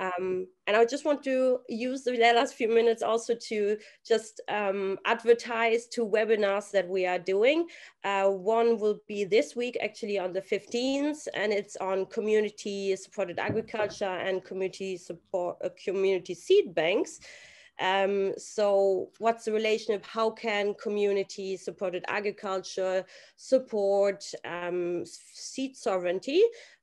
[SPEAKER 4] Um, and I just want to use the last few minutes also to just um, advertise two webinars that we are doing. Uh, one will be this week, actually on the 15th, and it's on community supported agriculture and community support, uh, community seed banks. Um, so what's the relationship? How can community supported agriculture support um, seed sovereignty?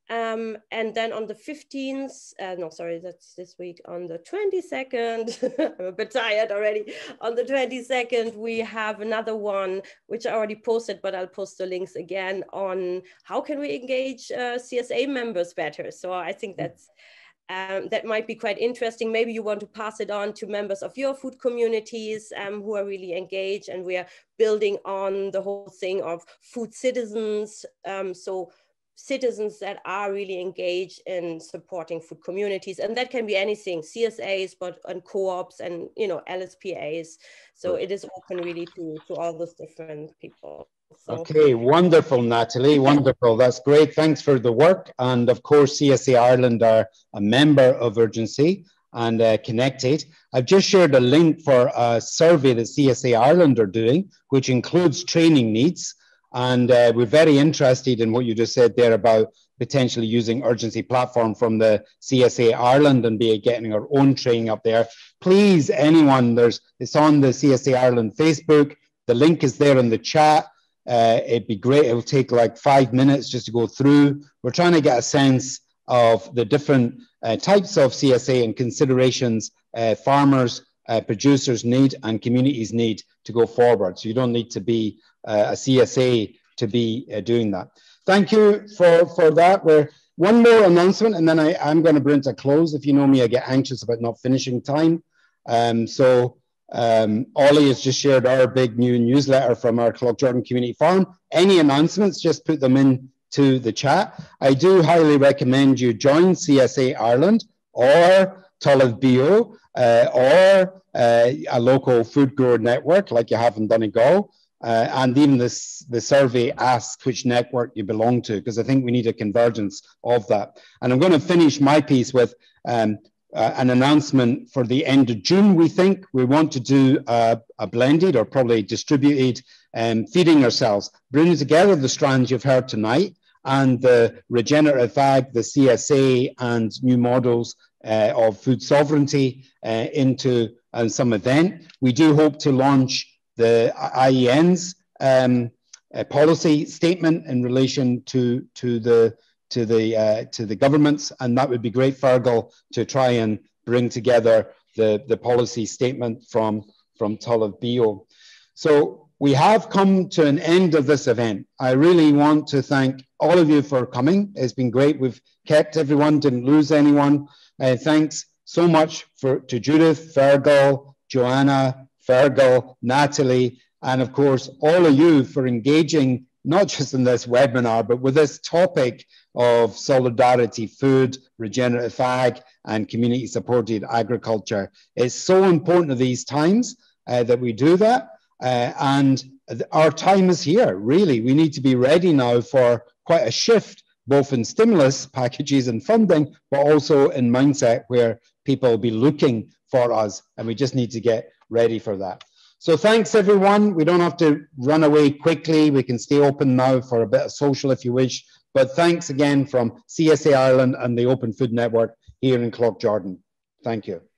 [SPEAKER 4] Um, and then on the 15th, uh, no, sorry, that's this week. On the 22nd, I'm a bit tired already. On the 22nd, we have another one, which I already posted, but I'll post the links again on how can we engage uh, CSA members better. So I think mm. that's um, that might be quite interesting. Maybe you want to pass it on to members of your food communities um, who are really engaged, and we are building on the whole thing of food citizens. Um, so citizens that are really engaged in supporting food communities and that can be anything csas but and co-ops and you know lspas so it is open really to to all those different people so.
[SPEAKER 1] okay wonderful natalie wonderful that's great thanks for the work and of course csa ireland are a member of Urgenci and uh, connected. I've just shared a link for a survey that CSA Ireland are doing, which includes training needs. And uh, we're very interested in what you just said there about potentially using Urgenci platform from the CSA Ireland and be getting our own training up there. Please, anyone, there's it's on the CSA Ireland Facebook. The link is there in the chat. Uh, it'd be great. It'll take like five minutes just to go through. We're trying to get a sense of the different uh, types of CSA and considerations uh, farmers, uh, producers need and communities need to go forward. So you don't need to be uh, a CSA to be uh, doing that. Thank you for, for that. We're one more announcement and then I, I'm going to bring to a close. If you know me, I get anxious about not finishing time. Um, so um, Ollie has just shared our big new newsletter from our Cloughjordan Community Farm. Any announcements, just put them in to the chat. I do highly recommend you join CSA Ireland or Talamh Beo uh, or uh, a local food grower network like you have in Donegal. Uh, and even this, the survey asks which network you belong to, because I think we need a convergence of that. And I'm going to finish my piece with um, uh, an announcement for the end of June. We think we want to do a, a blended or probably distributed um, feeding ourselves, bringing together the strands you've heard tonight and the regenerative ag, the CSA, and new models uh, of food sovereignty uh, into uh, some event. We do hope to launch the IEN's um, policy statement in relation to to the to the uh, to the governments, and that would be great, Fergal, to try and bring together the the policy statement from from Talamh Beo. So we have come to an end of this event. I really want to thank all of you for coming. It's been great. We've kept everyone, didn't lose anyone. Uh, thanks so much for to Judith, Fergal, Joanna, Fergal, Natalie, and of course, all of you for engaging not just in this webinar, but with this topic of solidarity, food, regenerative ag, and community supported agriculture. It's so important at these times uh, that we do that. Uh, and our time is here, really. We need to be ready now for quite a shift, both in stimulus packages and funding, but also in mindset where people will be looking for us. And we just need to get ready for that. So thanks everyone. We don't have to run away quickly. We can stay open now for a bit of social if you wish. But thanks again from CSA Ireland and the Open Food Network here in Cloughjordan. Thank you.